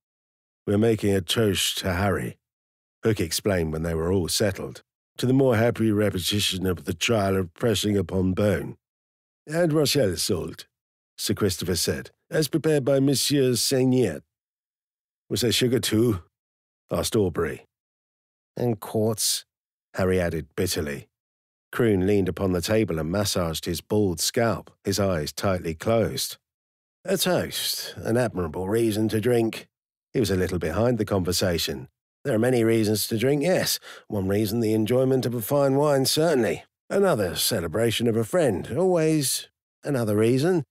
We're making a toast to Harry, Hooke explained when they were all settled, to the more happy repetition of the trial of pressing upon bone. And Rochelle salt, Sir Christopher said, as prepared by Monsieur Seignette. Was there sugar too? asked Aubrey. And quartz, Harry added bitterly. Croone leaned upon the table and massaged his bald scalp, his eyes tightly closed. A toast, an admirable reason to drink. He was a little behind the conversation. There are many reasons to drink, yes. One reason, the enjoyment of a fine wine, certainly. Another, celebration of a friend, always. Another reason.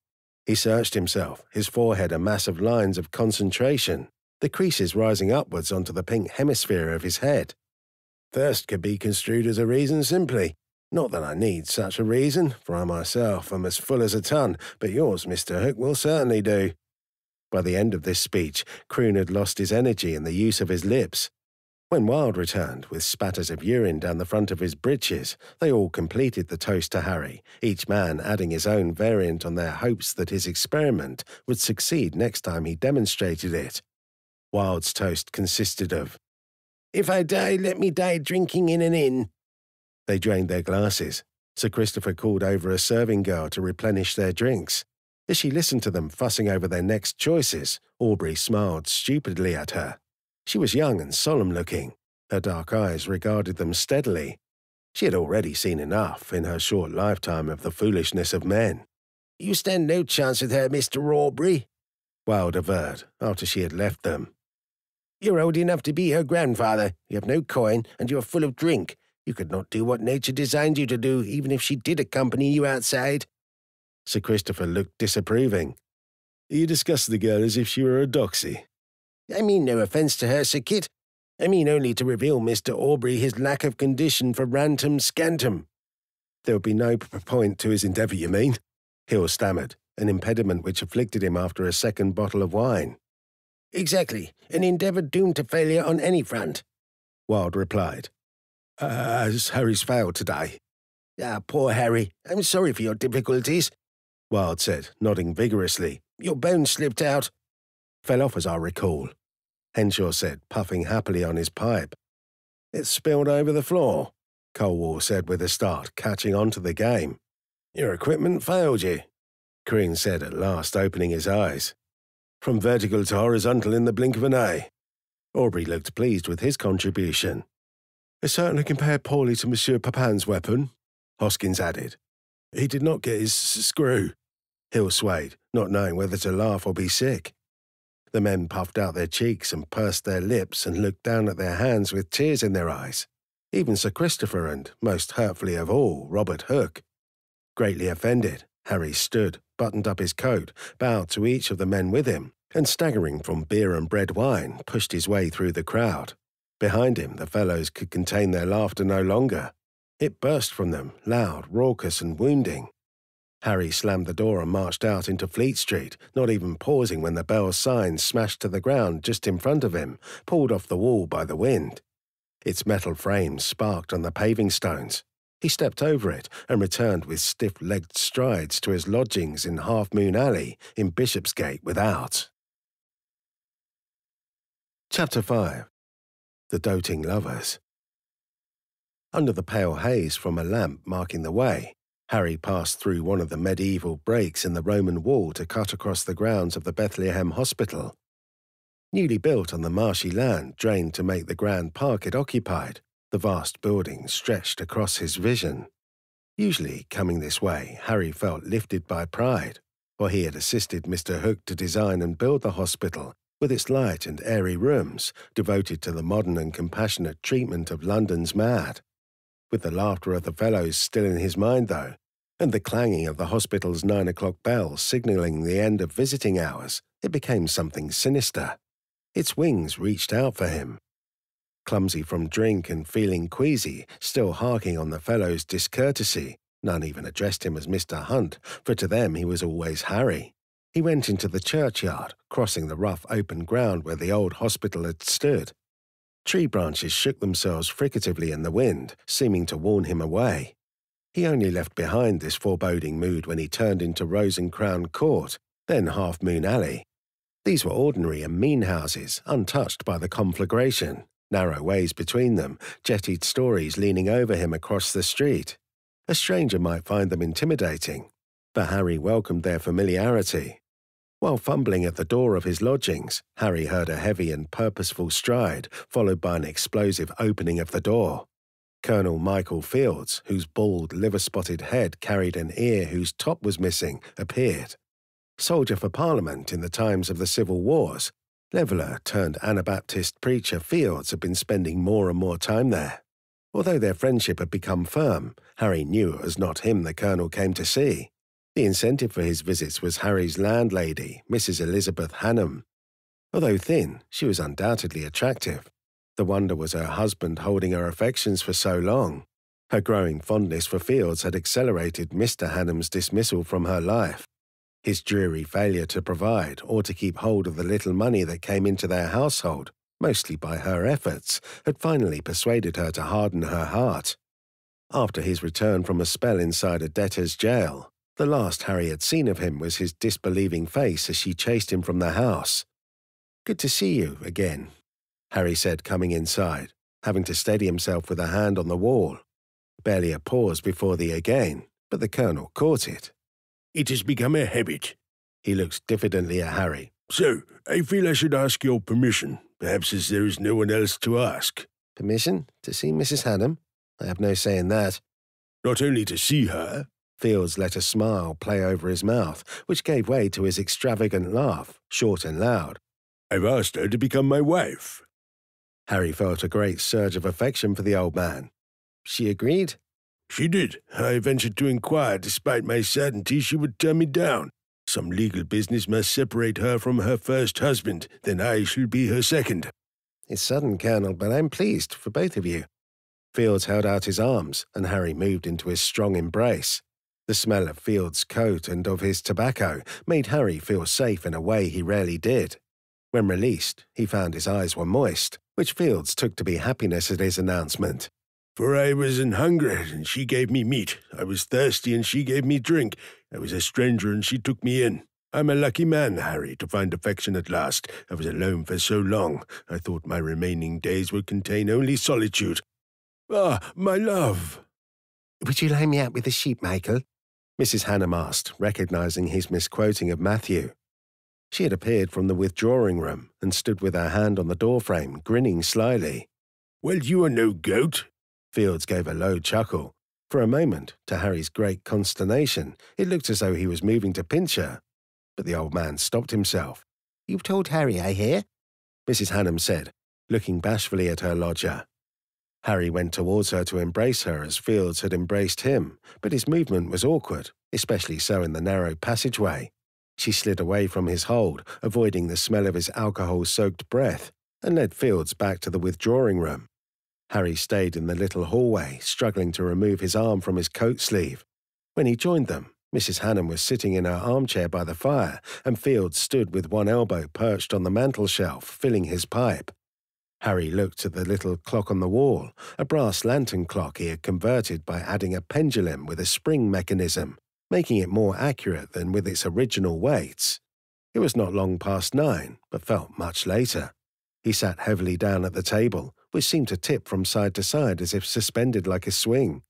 He searched himself, his forehead a mass of lines of concentration the creases rising upwards onto the pink hemisphere of his head. Thirst could be construed as a reason simply. Not that I need such a reason, for I myself am as full as a tun, but yours, Mr. Hooke, will certainly do. By the end of this speech, Croone had lost his energy and the use of his lips. When Wilde returned, with spatters of urine down the front of his breeches, they all completed the toast to Harry, each man adding his own variant on their hopes that his experiment would succeed next time he demonstrated it. Wilde's toast consisted of, If I die, let me die drinking in an inn. They drained their glasses. Sir Christopher called over a serving girl to replenish their drinks. As she listened to them fussing over their next choices, Aubrey smiled stupidly at her. She was young and solemn looking. Her dark eyes regarded them steadily. She had already seen enough in her short lifetime of the foolishness of men. You stand no chance with her, Mr. Aubrey, Wilde averred after she had left them. You're old enough to be her grandfather. You have no coin, and you're full of drink. You could not do what nature designed you to do, even if she did accompany you outside. Sir Christopher looked disapproving. You discuss the girl as if she were a doxy. I mean no offence to her, Sir Kit. I mean only to reveal Mr. Aubrey his lack of condition for rantum scantum. There would be no point to his endeavour, you mean? Hill stammered, an impediment which afflicted him after a second bottle of wine. Exactly. An endeavour doomed to failure on any front. Wilde replied. As Harry's failed today. Ah, poor Harry. I'm sorry for your difficulties. Wilde said, nodding vigorously. Your bone slipped out. Fell off, as I recall. Henshaw said, puffing happily on his pipe. It spilled over the floor, Colwall said with a start, catching on to the game. Your equipment failed you, Croone said at last, opening his eyes from vertical to horizontal in the blink of an eye. Aubrey looked pleased with his contribution. It certainly compared poorly to Monsieur Papin's weapon, Hoskins added. He did not get his screw. Hill swayed, not knowing whether to laugh or be sick. The men puffed out their cheeks and pursed their lips and looked down at their hands with tears in their eyes. even Sir Christopher and, most hurtfully of all, Robert Hooke. Greatly offended, Harry stood, buttoned up his coat, bowed to each of the men with him, and staggering from beer and bread wine, pushed his way through the crowd. Behind him, the fellows could contain their laughter no longer. It burst from them, loud, raucous, and wounding. Harry slammed the door and marched out into Fleet Street, not even pausing when the bell's sign smashed to the ground just in front of him, pulled off the wall by the wind. Its metal frame sparked on the paving stones. He stepped over it and returned with stiff legged strides to his lodgings in Half Moon Alley in Bishopsgate without. Chapter 5 The Doting Lovers Under the pale haze from a lamp marking the way, Harry passed through one of the medieval breaks in the Roman wall to cut across the grounds of the Bethlehem Hospital. Newly built on the marshy land drained to make the grand park it occupied, the vast building stretched across his vision. Usually, coming this way, Harry felt lifted by pride, for he had assisted Mr. Hooke to design and build the hospital with its light and airy rooms devoted to the modern and compassionate treatment of London's mad. With the laughter of the fellows still in his mind, though, and the clanging of the hospital's nine o'clock bell signalling the end of visiting hours, it became something sinister. Its wings reached out for him. Clumsy from drink and feeling queasy, still harking on the fellow's discourtesy, none even addressed him as Mr. Hunt, for to them he was always Harry. He went into the churchyard, crossing the rough open ground where the old hospital had stood, Tree branches shook themselves fricatively in the wind, seeming to warn him away. He only left behind this foreboding mood when he turned into Rose and Crown Court, then Half Moon Alley. These were ordinary and mean houses, untouched by the conflagration, narrow ways between them, jettied stories leaning over him across the street. A stranger might find them intimidating, but Harry welcomed their familiarity. While fumbling at the door of his lodgings, Harry heard a heavy and purposeful stride, followed by an explosive opening of the door. Colonel Michael Fields, whose bald, liver spotted head carried an ear whose top was missing, appeared. Soldier for Parliament in the times of the Civil Wars, leveller turned Anabaptist preacher Fields had been spending more and more time there. Although their friendship had become firm, Harry knew it was not him the Colonel came to see. The incentive for his visits was Harry's landlady, Mrs. Elizabeth Hannam. Although thin, she was undoubtedly attractive. The wonder was her husband holding her affections for so long. Her growing fondness for Fields had accelerated Mr. Hannam's dismissal from her life. His dreary failure to provide or to keep hold of the little money that came into their household, mostly by her efforts, had finally persuaded her to harden her heart. After his return from a spell inside a debtor's jail, the last Harry had seen of him was his disbelieving face as she chased him from the house. Good to see you again, Harry said, coming inside, having to steady himself with a hand on the wall. Barely a pause before the again, but the Colonel caught it. It has become a habit. He looked diffidently at Harry. So, I feel I should ask your permission, perhaps as there is no one else to ask. Permission to see Mrs. Hannam? I have no say in that. Not only to see her, Fields let a smile play over his mouth, which gave way to his extravagant laugh, short and loud. I've asked her to become my wife. Harry felt a great surge of affection for the old man. She agreed? She did. I ventured to inquire, despite my certainty she would turn me down. Some legal business must separate her from her first husband, then I shall be her second. It's sudden, Colonel, but I'm pleased for both of you. Fields held out his arms, and Harry moved into his strong embrace. The smell of Field's coat and of his tobacco made Harry feel safe in a way he rarely did. When released, he found his eyes were moist, which Fields took to be happiness at his announcement. For I was an hungry, and she gave me meat. I was thirsty, and she gave me drink. I was a stranger, and she took me in. I'm a lucky man, Harry, to find affection at last. I was alone for so long. I thought my remaining days would contain only solitude. Ah, my love! Would you lay me out with the sheep, Michael? Mrs. Hannam asked, recognizing his misquoting of Matthew. She had appeared from the withdrawing room and stood with her hand on the doorframe, grinning slyly. Well, you are no goat. Fields gave a low chuckle. For a moment, to Harry's great consternation, it looked as though he was moving to pinch her. But the old man stopped himself. You've told Harry, I hear? Mrs. Hannam said, looking bashfully at her lodger. Harry went towards her to embrace her as Fields had embraced him, but his movement was awkward, especially so in the narrow passageway. She slid away from his hold, avoiding the smell of his alcohol soaked breath, and led Fields back to the withdrawing room. Harry stayed in the little hallway, struggling to remove his arm from his coat sleeve. When he joined them, Mrs. Hannam was sitting in her armchair by the fire, and Fields stood with one elbow perched on the mantel shelf, filling his pipe. Harry looked at the little clock on the wall, a brass lantern clock he had converted by adding a pendulum with a spring mechanism, making it more accurate than with its original weights. It was not long past nine, but felt much later. He sat heavily down at the table, which seemed to tip from side to side as if suspended like a swing.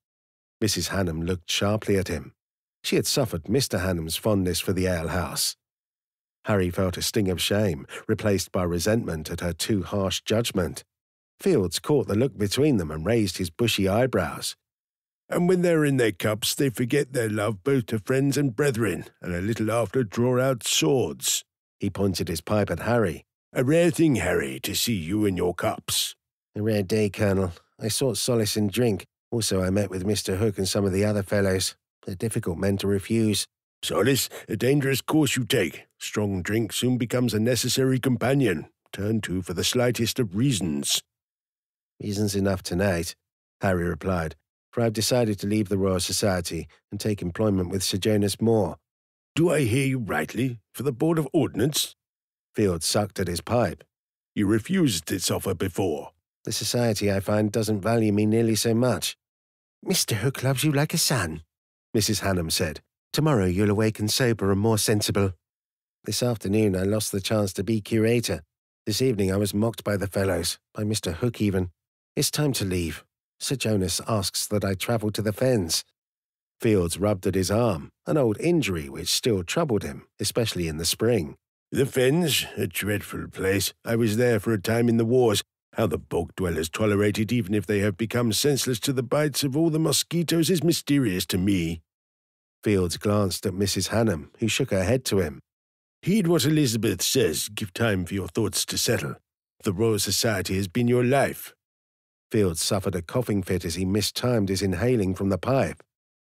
Mrs. Hannam looked sharply at him. She had suffered Mr. Hannam's fondness for the alehouse, Harry felt a sting of shame, replaced by resentment at her too harsh judgment. Fields caught the look between them and raised his bushy eyebrows. And when they're in their cups, they forget their love both to friends and brethren, and a little after draw out swords. He pointed his pipe at Harry. A rare thing, Harry, to see you in your cups. A rare day, Colonel. I sought solace in drink. Also, I met with Mr. Hooke and some of the other fellows. They're difficult men to refuse. Solace, a dangerous course you take. Strong drink soon becomes a necessary companion, turned to for the slightest of reasons. Reasons enough tonight, Harry replied, for I've decided to leave the Royal Society and take employment with Sir Jonas Moore. Do I hear you rightly? For the Board of Ordnance? Field sucked at his pipe. You refused its offer before. The society, I find, doesn't value me nearly so much. Mr. Hooke loves you like a son, Mrs. Hannam said, Tomorrow you'll awaken sober and more sensible. This afternoon I lost the chance to be curator. This evening I was mocked by the fellows, by Mr. Hooke even. It's time to leave. Sir Jonas asks that I travel to the fens. Fields rubbed at his arm, an old injury which still troubled him, especially in the spring. The fens, a dreadful place. I was there for a time in the wars. How the bog dwellers tolerate it even if they have become senseless to the bites of all the mosquitoes is mysterious to me. Fields glanced at Mrs. Hannam, who shook her head to him. Heed what Elizabeth says. Give time for your thoughts to settle. The Royal Society has been your life. Fields suffered a coughing fit as he mistimed his inhaling from the pipe.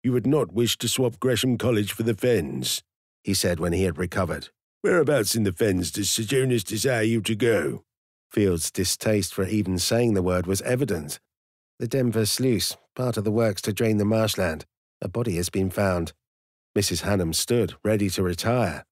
You would not wish to swap Gresham College for the Fens, he said when he had recovered. Whereabouts in the Fens does Sir Jonas desire you to go? Fields' distaste for even saying the word was evident. The Denver Sluice, part of the works to drain the marshland. A body has been found. Mrs. Hannam stood, ready to retire.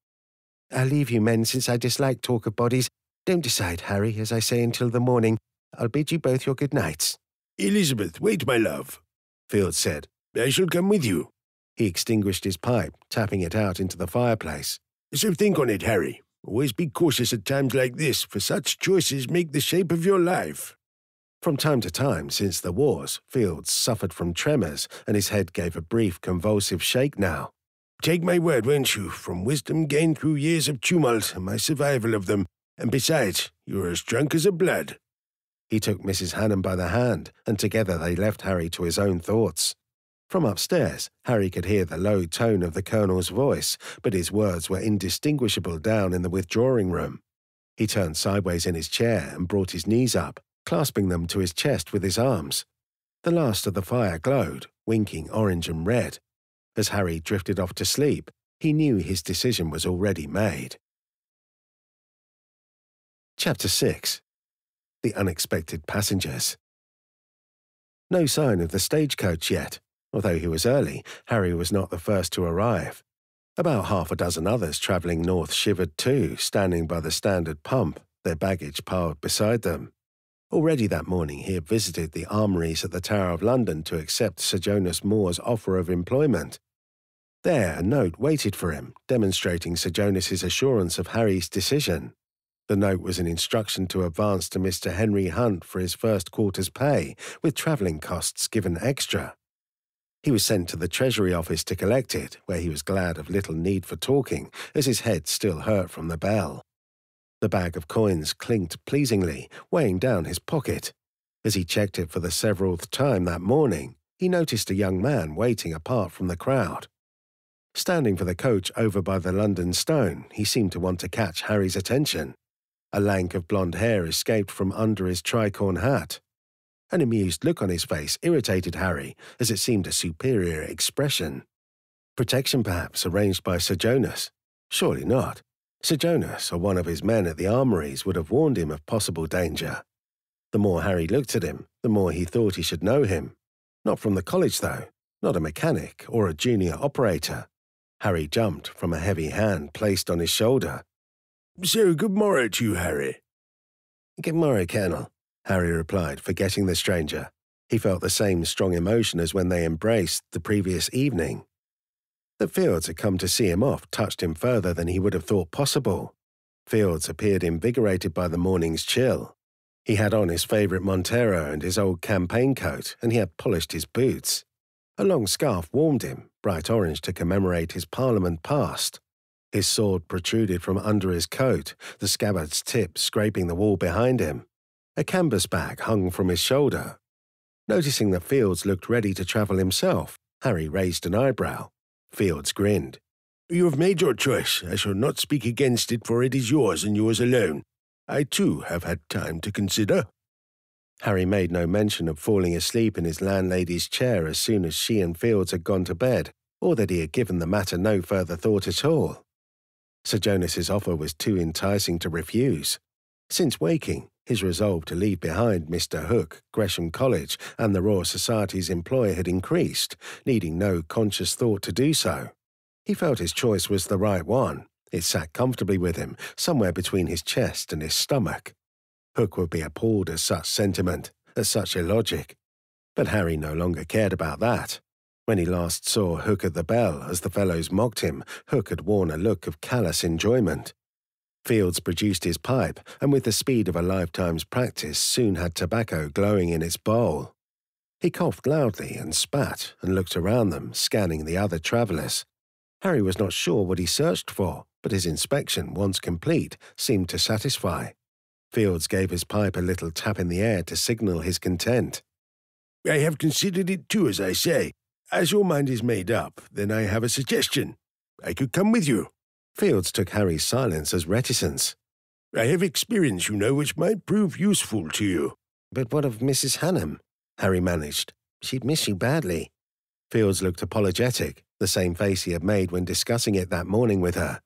I'll leave you men, since I dislike talk of bodies. Don't decide, Harry, as I say, until the morning. I'll bid you both your good nights. Elizabeth, wait, my love, Field said. I shall come with you. He extinguished his pipe, tapping it out into the fireplace. So think on it, Harry. Always be cautious at times like this, for such choices make the shape of your life. From time to time, since the wars, Fields suffered from tremors, and his head gave a brief convulsive shake now. Take my word, won't you, from wisdom gained through years of tumult and my survival of them, and besides, you're as drunk as a blood. He took Mrs. Hannam by the hand, and together they left Harry to his own thoughts. From upstairs, Harry could hear the low tone of the Colonel's voice, but his words were indistinguishable down in the withdrawing room. He turned sideways in his chair and brought his knees up, clasping them to his chest with his arms. The last of the fire glowed, winking orange and red. As Harry drifted off to sleep, he knew his decision was already made. Chapter 6 The Unexpected Passengers No sign of the stagecoach yet. Although he was early, Harry was not the first to arrive. About half a dozen others travelling north shivered too, standing by the standard pump, their baggage piled beside them. Already that morning he had visited the armories at the Tower of London to accept Sir Jonas Moore's offer of employment. There, a note waited for him, demonstrating Sir Jonas's assurance of Harry's decision. The note was an instruction to advance to Mr. Henry Hunt for his first quarter's pay, with travelling costs given extra. He was sent to the Treasury office to collect it, where he was glad of little need for talking, as his head still hurt from the bell. The bag of coins clinked pleasingly, weighing down his pocket. As he checked it for the severalth time that morning, he noticed a young man waiting apart from the crowd. Standing for the coach over by the London Stone, he seemed to want to catch Harry's attention. A lank of blonde hair escaped from under his tricorn hat. An amused look on his face irritated Harry, as it seemed a superior expression. Protection, perhaps, arranged by Sir Jonas? Surely not. Sir Jonas or one of his men at the armories would have warned him of possible danger. The more Harry looked at him, the more he thought he should know him. Not from the college, though, not a mechanic or a junior operator. Harry jumped from a heavy hand placed on his shoulder. So, good morrow to you, Harry. Good morrow, Colonel, Harry replied, forgetting the stranger. He felt the same strong emotion as when they embraced the previous evening. That Fields had come to see him off touched him further than he would have thought possible. Fields appeared invigorated by the morning's chill. He had on his favourite Montero and his old campaign coat, and he had polished his boots. A long scarf warmed him, bright orange to commemorate his Parliament past. His sword protruded from under his coat, the scabbard's tip scraping the wall behind him. A canvas bag hung from his shoulder. Noticing that Fields looked ready to travel himself, Harry raised an eyebrow. Fields grinned. You have made your choice. I shall not speak against it, for it is yours and yours alone. I too have had time to consider. Harry made no mention of falling asleep in his landlady's chair as soon as she and Fields had gone to bed, or that he had given the matter no further thought at all. Sir Jonas's offer was too enticing to refuse. Since waking, his resolve to leave behind Mr. Hooke, Gresham College, and the Royal Society's employ had increased, needing no conscious thought to do so. He felt his choice was the right one. It sat comfortably with him, somewhere between his chest and his stomach. Hooke would be appalled at such sentiment, at such illogic. But Harry no longer cared about that. When he last saw Hooke at the bell as the fellows mocked him, Hooke had worn a look of callous enjoyment. Fields produced his pipe, and with the speed of a lifetime's practice, soon had tobacco glowing in its bowl. He coughed loudly and spat and looked around them, scanning the other travellers. Harry was not sure what he searched for, but his inspection, once complete, seemed to satisfy. Fields gave his pipe a little tap in the air to signal his content. I have considered it too, as I say, as your mind is made up, then I have a suggestion. I could come with you. Fields took Harry's silence as reticence. I have experience, you know, which might prove useful to you. But what of Mrs. Hannam? Harry managed. She'd miss you badly. Fields looked apologetic, the same face he had made when discussing it that morning with her.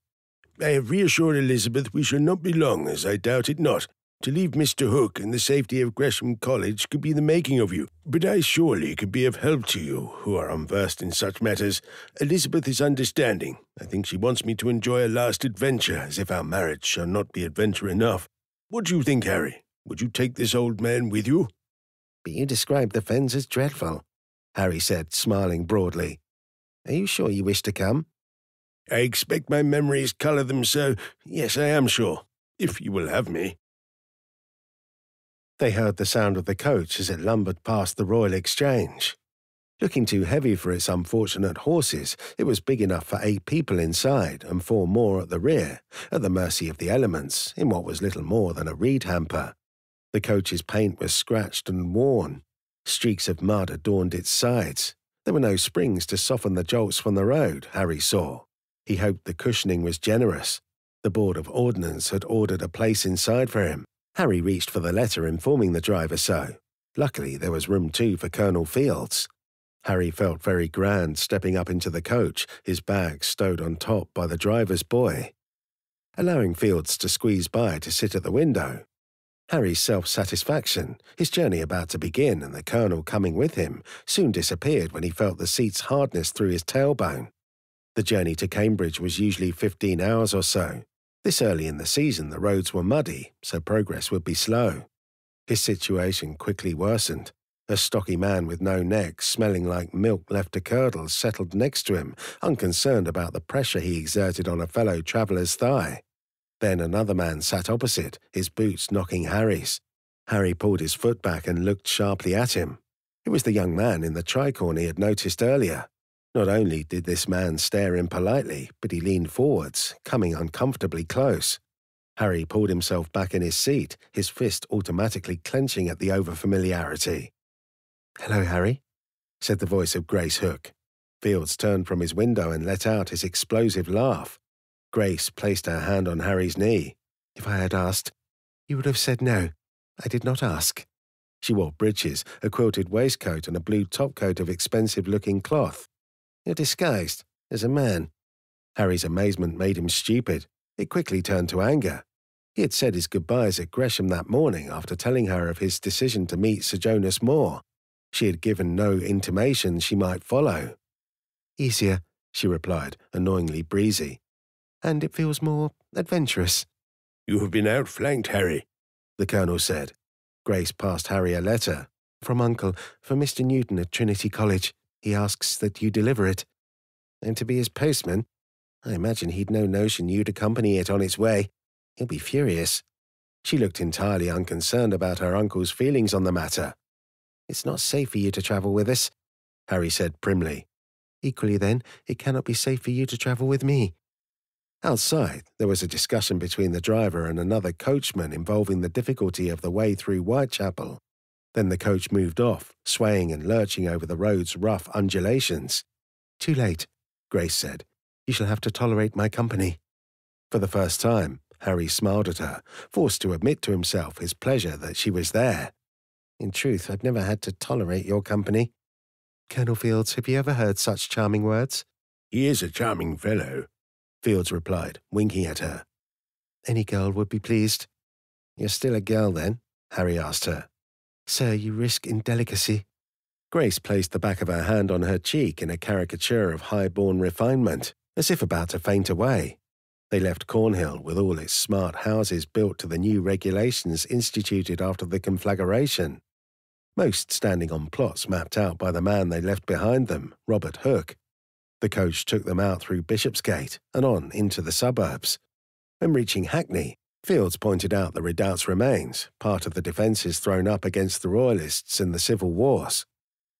I have reassured Elizabeth we shall not be long, as I doubt it not. To leave Mr. Hooke in the safety of Gresham College could be the making of you, but I surely could be of help to you, who are unversed in such matters. Elizabeth is understanding. I think she wants me to enjoy a last adventure, as if our marriage shall not be adventure enough. What do you think, Harry? Would you take this old man with you? But you describe the fens as dreadful, Harry said, smiling broadly. Are you sure you wish to come? I expect my memories colour them so. Yes, I am sure. If you will have me. They heard the sound of the coach as it lumbered past the Royal Exchange. Looking too heavy for its unfortunate horses, it was big enough for eight people inside and four more at the rear, at the mercy of the elements, in what was little more than a reed hamper. The coach's paint was scratched and worn. Streaks of mud adorned its sides. There were no springs to soften the jolts from the road, Harry saw. He hoped the cushioning was generous. The Board of Ordnance had ordered a place inside for him, Harry reached for the letter informing the driver so. Luckily, there was room too for Colonel Fields. Harry felt very grand stepping up into the coach, his bag stowed on top by the driver's boy. Allowing Fields to squeeze by to sit at the window, Harry's self satisfaction, his journey about to begin and the Colonel coming with him, soon disappeared when he felt the seat's hardness through his tailbone. The journey to Cambridge was usually 15 hours or so, this early in the season, the roads were muddy, so progress would be slow. His situation quickly worsened. A stocky man with no neck, smelling like milk left to curdle, settled next to him, unconcerned about the pressure he exerted on a fellow traveller's thigh. Then another man sat opposite, his boots knocking Harry's. Harry pulled his foot back and looked sharply at him. It was the young man in the tricorn he had noticed earlier. Not only did this man stare impolitely, but he leaned forwards, coming uncomfortably close. Harry pulled himself back in his seat, his fist automatically clenching at the overfamiliarity. Hello, Harry, said the voice of Grace Hooke. Fields turned from his window and let out his explosive laugh. Grace placed her hand on Harry's knee. If I had asked, you would have said no. I did not ask. She wore breeches, a quilted waistcoat, and a blue topcoat of expensive looking cloth. You're disguised as a man. Harry's amazement made him stupid. It quickly turned to anger. He had said his goodbyes at Gresham that morning after telling her of his decision to meet Sir Jonas Moore. She had given no intimation she might follow. Easier, she replied, annoyingly breezy. And it feels more adventurous. You have been outflanked, Harry, the Colonel said. Grace passed Harry a letter. From Uncle, for Mr. Newton at Trinity College. He asks that you deliver it. And to be his postman? I imagine he'd no notion you'd accompany it on its way. He'll be furious. She looked entirely unconcerned about her uncle's feelings on the matter. It's not safe for you to travel with us, Harry said primly. Equally, then, it cannot be safe for you to travel with me. Outside, there was a discussion between the driver and another coachman involving the difficulty of the way through Whitechapel. Then the coach moved off, swaying and lurching over the road's rough undulations. Too late, Grace said. You shall have to tolerate my company. For the first time, Harry smiled at her, forced to admit to himself his pleasure that she was there. In truth, I've never had to tolerate your company. Colonel Fields, have you ever heard such charming words? He is a charming fellow, Fields replied, winking at her. Any girl would be pleased. You're still a girl, then? Harry asked her. Sir, you risk indelicacy. Grace placed the back of her hand on her cheek in a caricature of high-born refinement, as if about to faint away. They left Cornhill with all its smart houses built to the new regulations instituted after the conflagration, most standing on plots mapped out by the man they left behind them, Robert Hooke. The coach took them out through Bishopsgate and on into the suburbs. When reaching Hackney, Fields pointed out the redoubt's remains, part of the defences thrown up against the Royalists in the Civil Wars.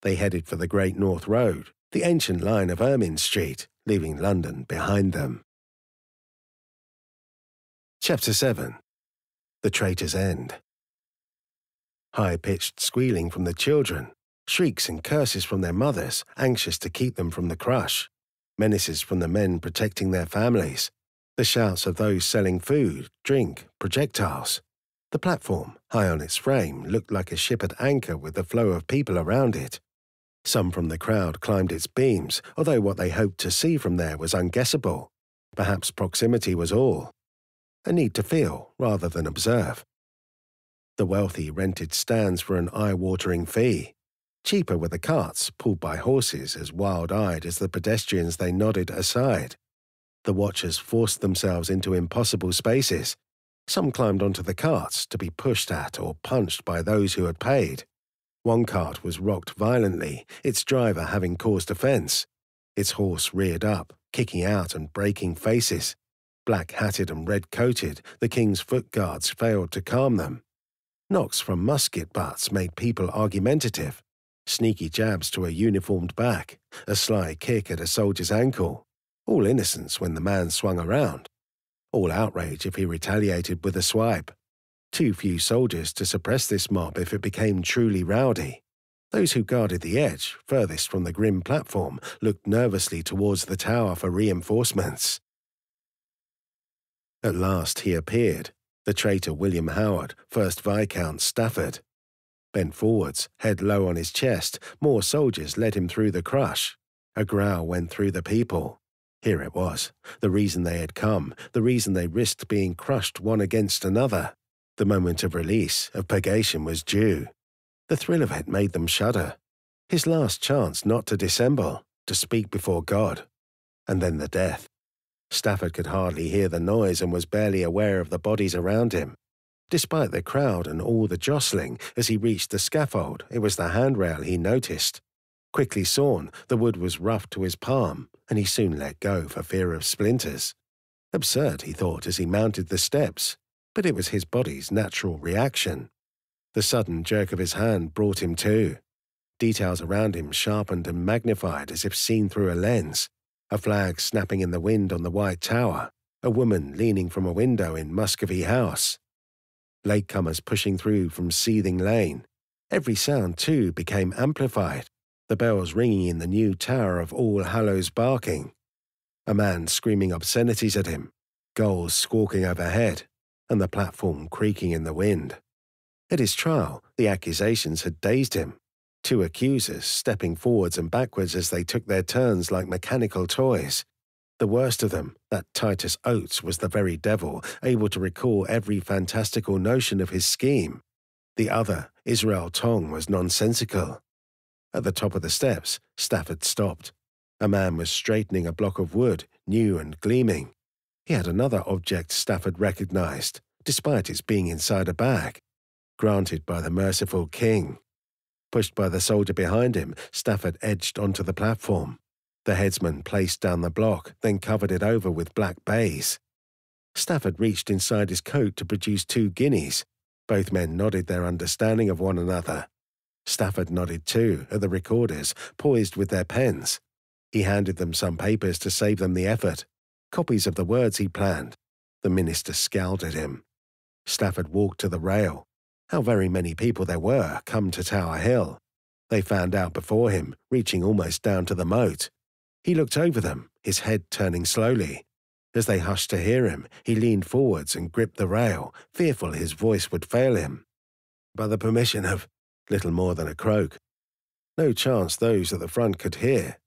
They headed for the Great North Road, the ancient line of Ermine Street, leaving London behind them. Chapter 7 The Traitor's End High pitched squealing from the children, shrieks and curses from their mothers, anxious to keep them from the crush, menaces from the men protecting their families, the shouts of those selling food, drink, projectiles. The platform, high on its frame, looked like a ship at anchor with the flow of people around it. Some from the crowd climbed its beams, although what they hoped to see from there was unguessable. Perhaps proximity was all a need to feel rather than observe. The wealthy rented stands for an eye-watering fee. Cheaper were the carts, pulled by horses as wild-eyed as the pedestrians they nodded aside. The watchers forced themselves into impossible spaces. Some climbed onto the carts to be pushed at or punched by those who had paid. One cart was rocked violently, its driver having caused offence. Its horse reared up, kicking out and breaking faces. Black hatted and red coated, the king's foot guards failed to calm them. Knocks from musket butts made people argumentative. Sneaky jabs to a uniformed back, a sly kick at a soldier's ankle. All innocence when the man swung around. All outrage if he retaliated with a swipe. Too few soldiers to suppress this mob if it became truly rowdy. Those who guarded the edge, furthest from the grim platform, looked nervously towards the tower for reinforcements. At last he appeared, the traitor William Howard, 1st Viscount Stafford. Bent forwards, head low on his chest, more soldiers led him through the crush. A growl went through the people. Here it was, the reason they had come, the reason they risked being crushed one against another. The moment of release, of purgation was due. The thrill of it made them shudder. His last chance not to dissemble, to speak before God. And then the death. Stafford could hardly hear the noise and was barely aware of the bodies around him. Despite the crowd and all the jostling, as he reached the scaffold, it was the handrail he noticed. Quickly sawn, the wood was rough to his palm, and he soon let go for fear of splinters. Absurd, he thought, as he mounted the steps, but it was his body's natural reaction. The sudden jerk of his hand brought him to. Details around him sharpened and magnified as if seen through a lens, a flag snapping in the wind on the White Tower, a woman leaning from a window in Muscovy House. Latecomers pushing through from Seething Lane. Every sound, too, became amplified, the bells ringing in the new tower of All Hallows barking. A man screaming obscenities at him, gulls squawking overhead, and the platform creaking in the wind. At his trial, the accusations had dazed him. Two accusers stepping forwards and backwards as they took their turns like mechanical toys. The worst of them, that Titus Oates was the very devil, able to recall every fantastical notion of his scheme. The other, Israel Tonge, was nonsensical. At the top of the steps, Stafford stopped. A man was straightening a block of wood, new and gleaming. He had another object Stafford recognized, despite its being inside a bag, granted by the merciful king. Pushed by the soldier behind him, Stafford edged onto the platform. The headsman placed down the block, then covered it over with black baize. Stafford reached inside his coat to produce two guineas. Both men nodded their understanding of one another. Stafford nodded too at the recorders, poised with their pens. He handed them some papers to save them the effort, copies of the words he planned. The minister scowled at him. Stafford walked to the rail. How very many people there were come to Tower Hill. They found out before him, reaching almost down to the moat. He looked over them, his head turning slowly. As they hushed to hear him, he leaned forwards and gripped the rail, fearful his voice would fail him. By the permission of little more than a croak. No chance those at the front could hear,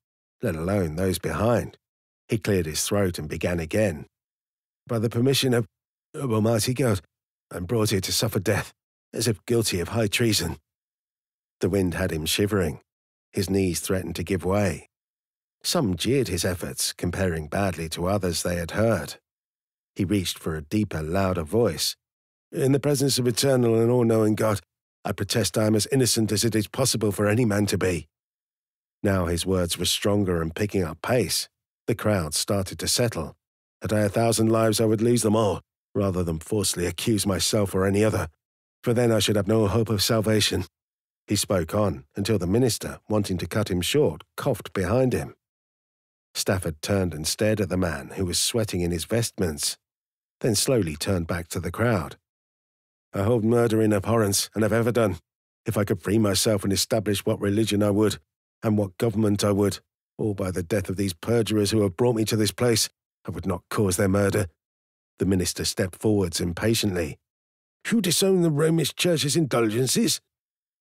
let alone those behind. He cleared his throat and began again. By the permission of, of Almighty God, I'm brought here to suffer death, as if guilty of high treason. The wind had him shivering. His knees threatened to give way. Some jeered his efforts, comparing badly to others they had heard. He reached for a deeper, louder voice. In the presence of eternal and all knowing God, I protest I am as innocent as it is possible for any man to be. Now his words were stronger and picking up pace. The crowd started to settle. Had I a thousand lives, I would lose them all, rather than falsely accuse myself or any other, for then I should have no hope of salvation. He spoke on until the minister, wanting to cut him short, coughed behind him. Stafford turned and stared at the man who was sweating in his vestments, then slowly turned back to the crowd. I hold murder in abhorrence, and have ever done. If I could free myself and establish what religion I would, and what government I would, all by the death of these perjurers who have brought me to this place, I would not cause their murder. The minister stepped forwards impatiently. You disown the Romish Church's indulgences?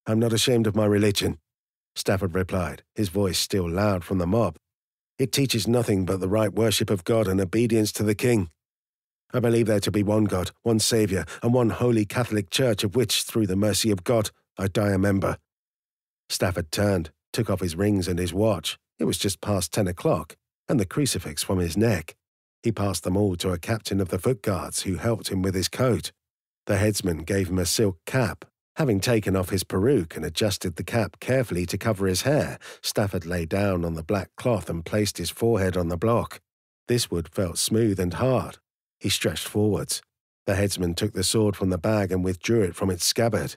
I'm not ashamed of my religion, Stafford replied, his voice still loud from the mob. It teaches nothing but the right worship of God and obedience to the King. I believe there to be one God, one Saviour, and one holy Catholic Church of which, through the mercy of God, I die a member. Stafford turned, took off his rings and his watch. It was just past ten o'clock, and the crucifix from his neck. He passed them all to a captain of the foot guards who helped him with his coat. The headsman gave him a silk cap Having taken off his peruke and adjusted the cap carefully to cover his hair, Stafford lay down on the black cloth and placed his forehead on the block. This wood felt smooth and hard. He stretched forwards. The headsman took the sword from the bag and withdrew it from its scabbard.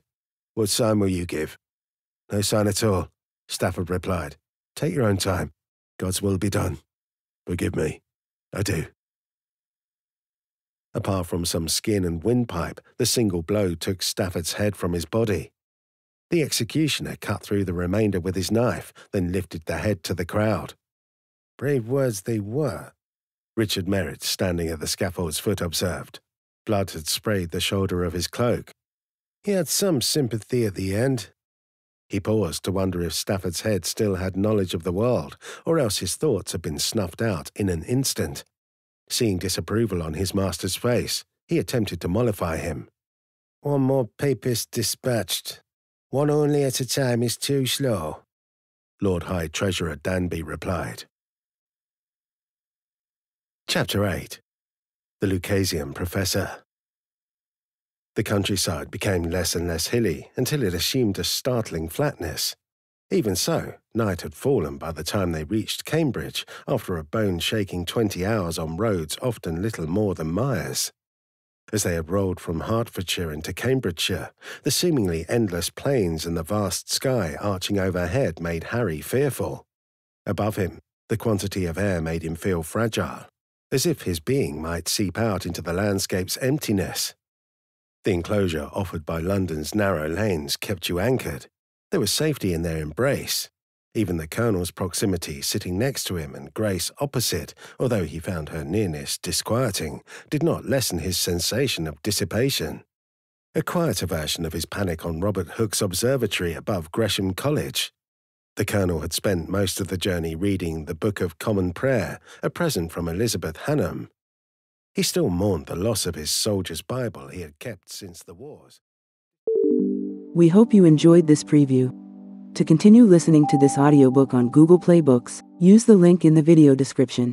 What sign will you give? No sign at all, Stafford replied. Take your own time. God's will be done. Forgive me. I do. Apart from some skin and windpipe, the single blow took Stafford's head from his body. The executioner cut through the remainder with his knife, then lifted the head to the crowd. Brave words they were, Richard Merritt, standing at the scaffold's foot, observed. Blood had sprayed the shoulder of his cloak. He had some sympathy at the end. He paused to wonder if Stafford's head still had knowledge of the world, or else his thoughts had been snuffed out in an instant. Seeing disapproval on his master's face, he attempted to mollify him. One more papist dispatched. One only at a time is too slow, Lord High Treasurer Danby replied. Chapter 8 The Lucasian Professor The countryside became less and less hilly until it assumed a startling flatness. Even so, night had fallen by the time they reached Cambridge after a bone shaking 20 hours on roads often little more than mires. As they had rolled from Hertfordshire into Cambridgeshire, the seemingly endless plains and the vast sky arching overhead made Harry fearful. Above him, the quantity of air made him feel fragile, as if his being might seep out into the landscape's emptiness. The enclosure offered by London's narrow lanes kept you anchored, there was safety in their embrace. Even the Colonel's proximity, sitting next to him, and Grace opposite, although he found her nearness disquieting, did not lessen his sensation of dissipation. a quieter version of his panic on Robert Hooke's observatory above Gresham College. The Colonel had spent most of the journey reading the Book of Common Prayer, a present from Elizabeth Hannam. He still mourned the loss of his soldier's Bible he had kept since the wars. We hope you enjoyed this preview. To continue listening to this audiobook on Google Play Books, use the link in the video description.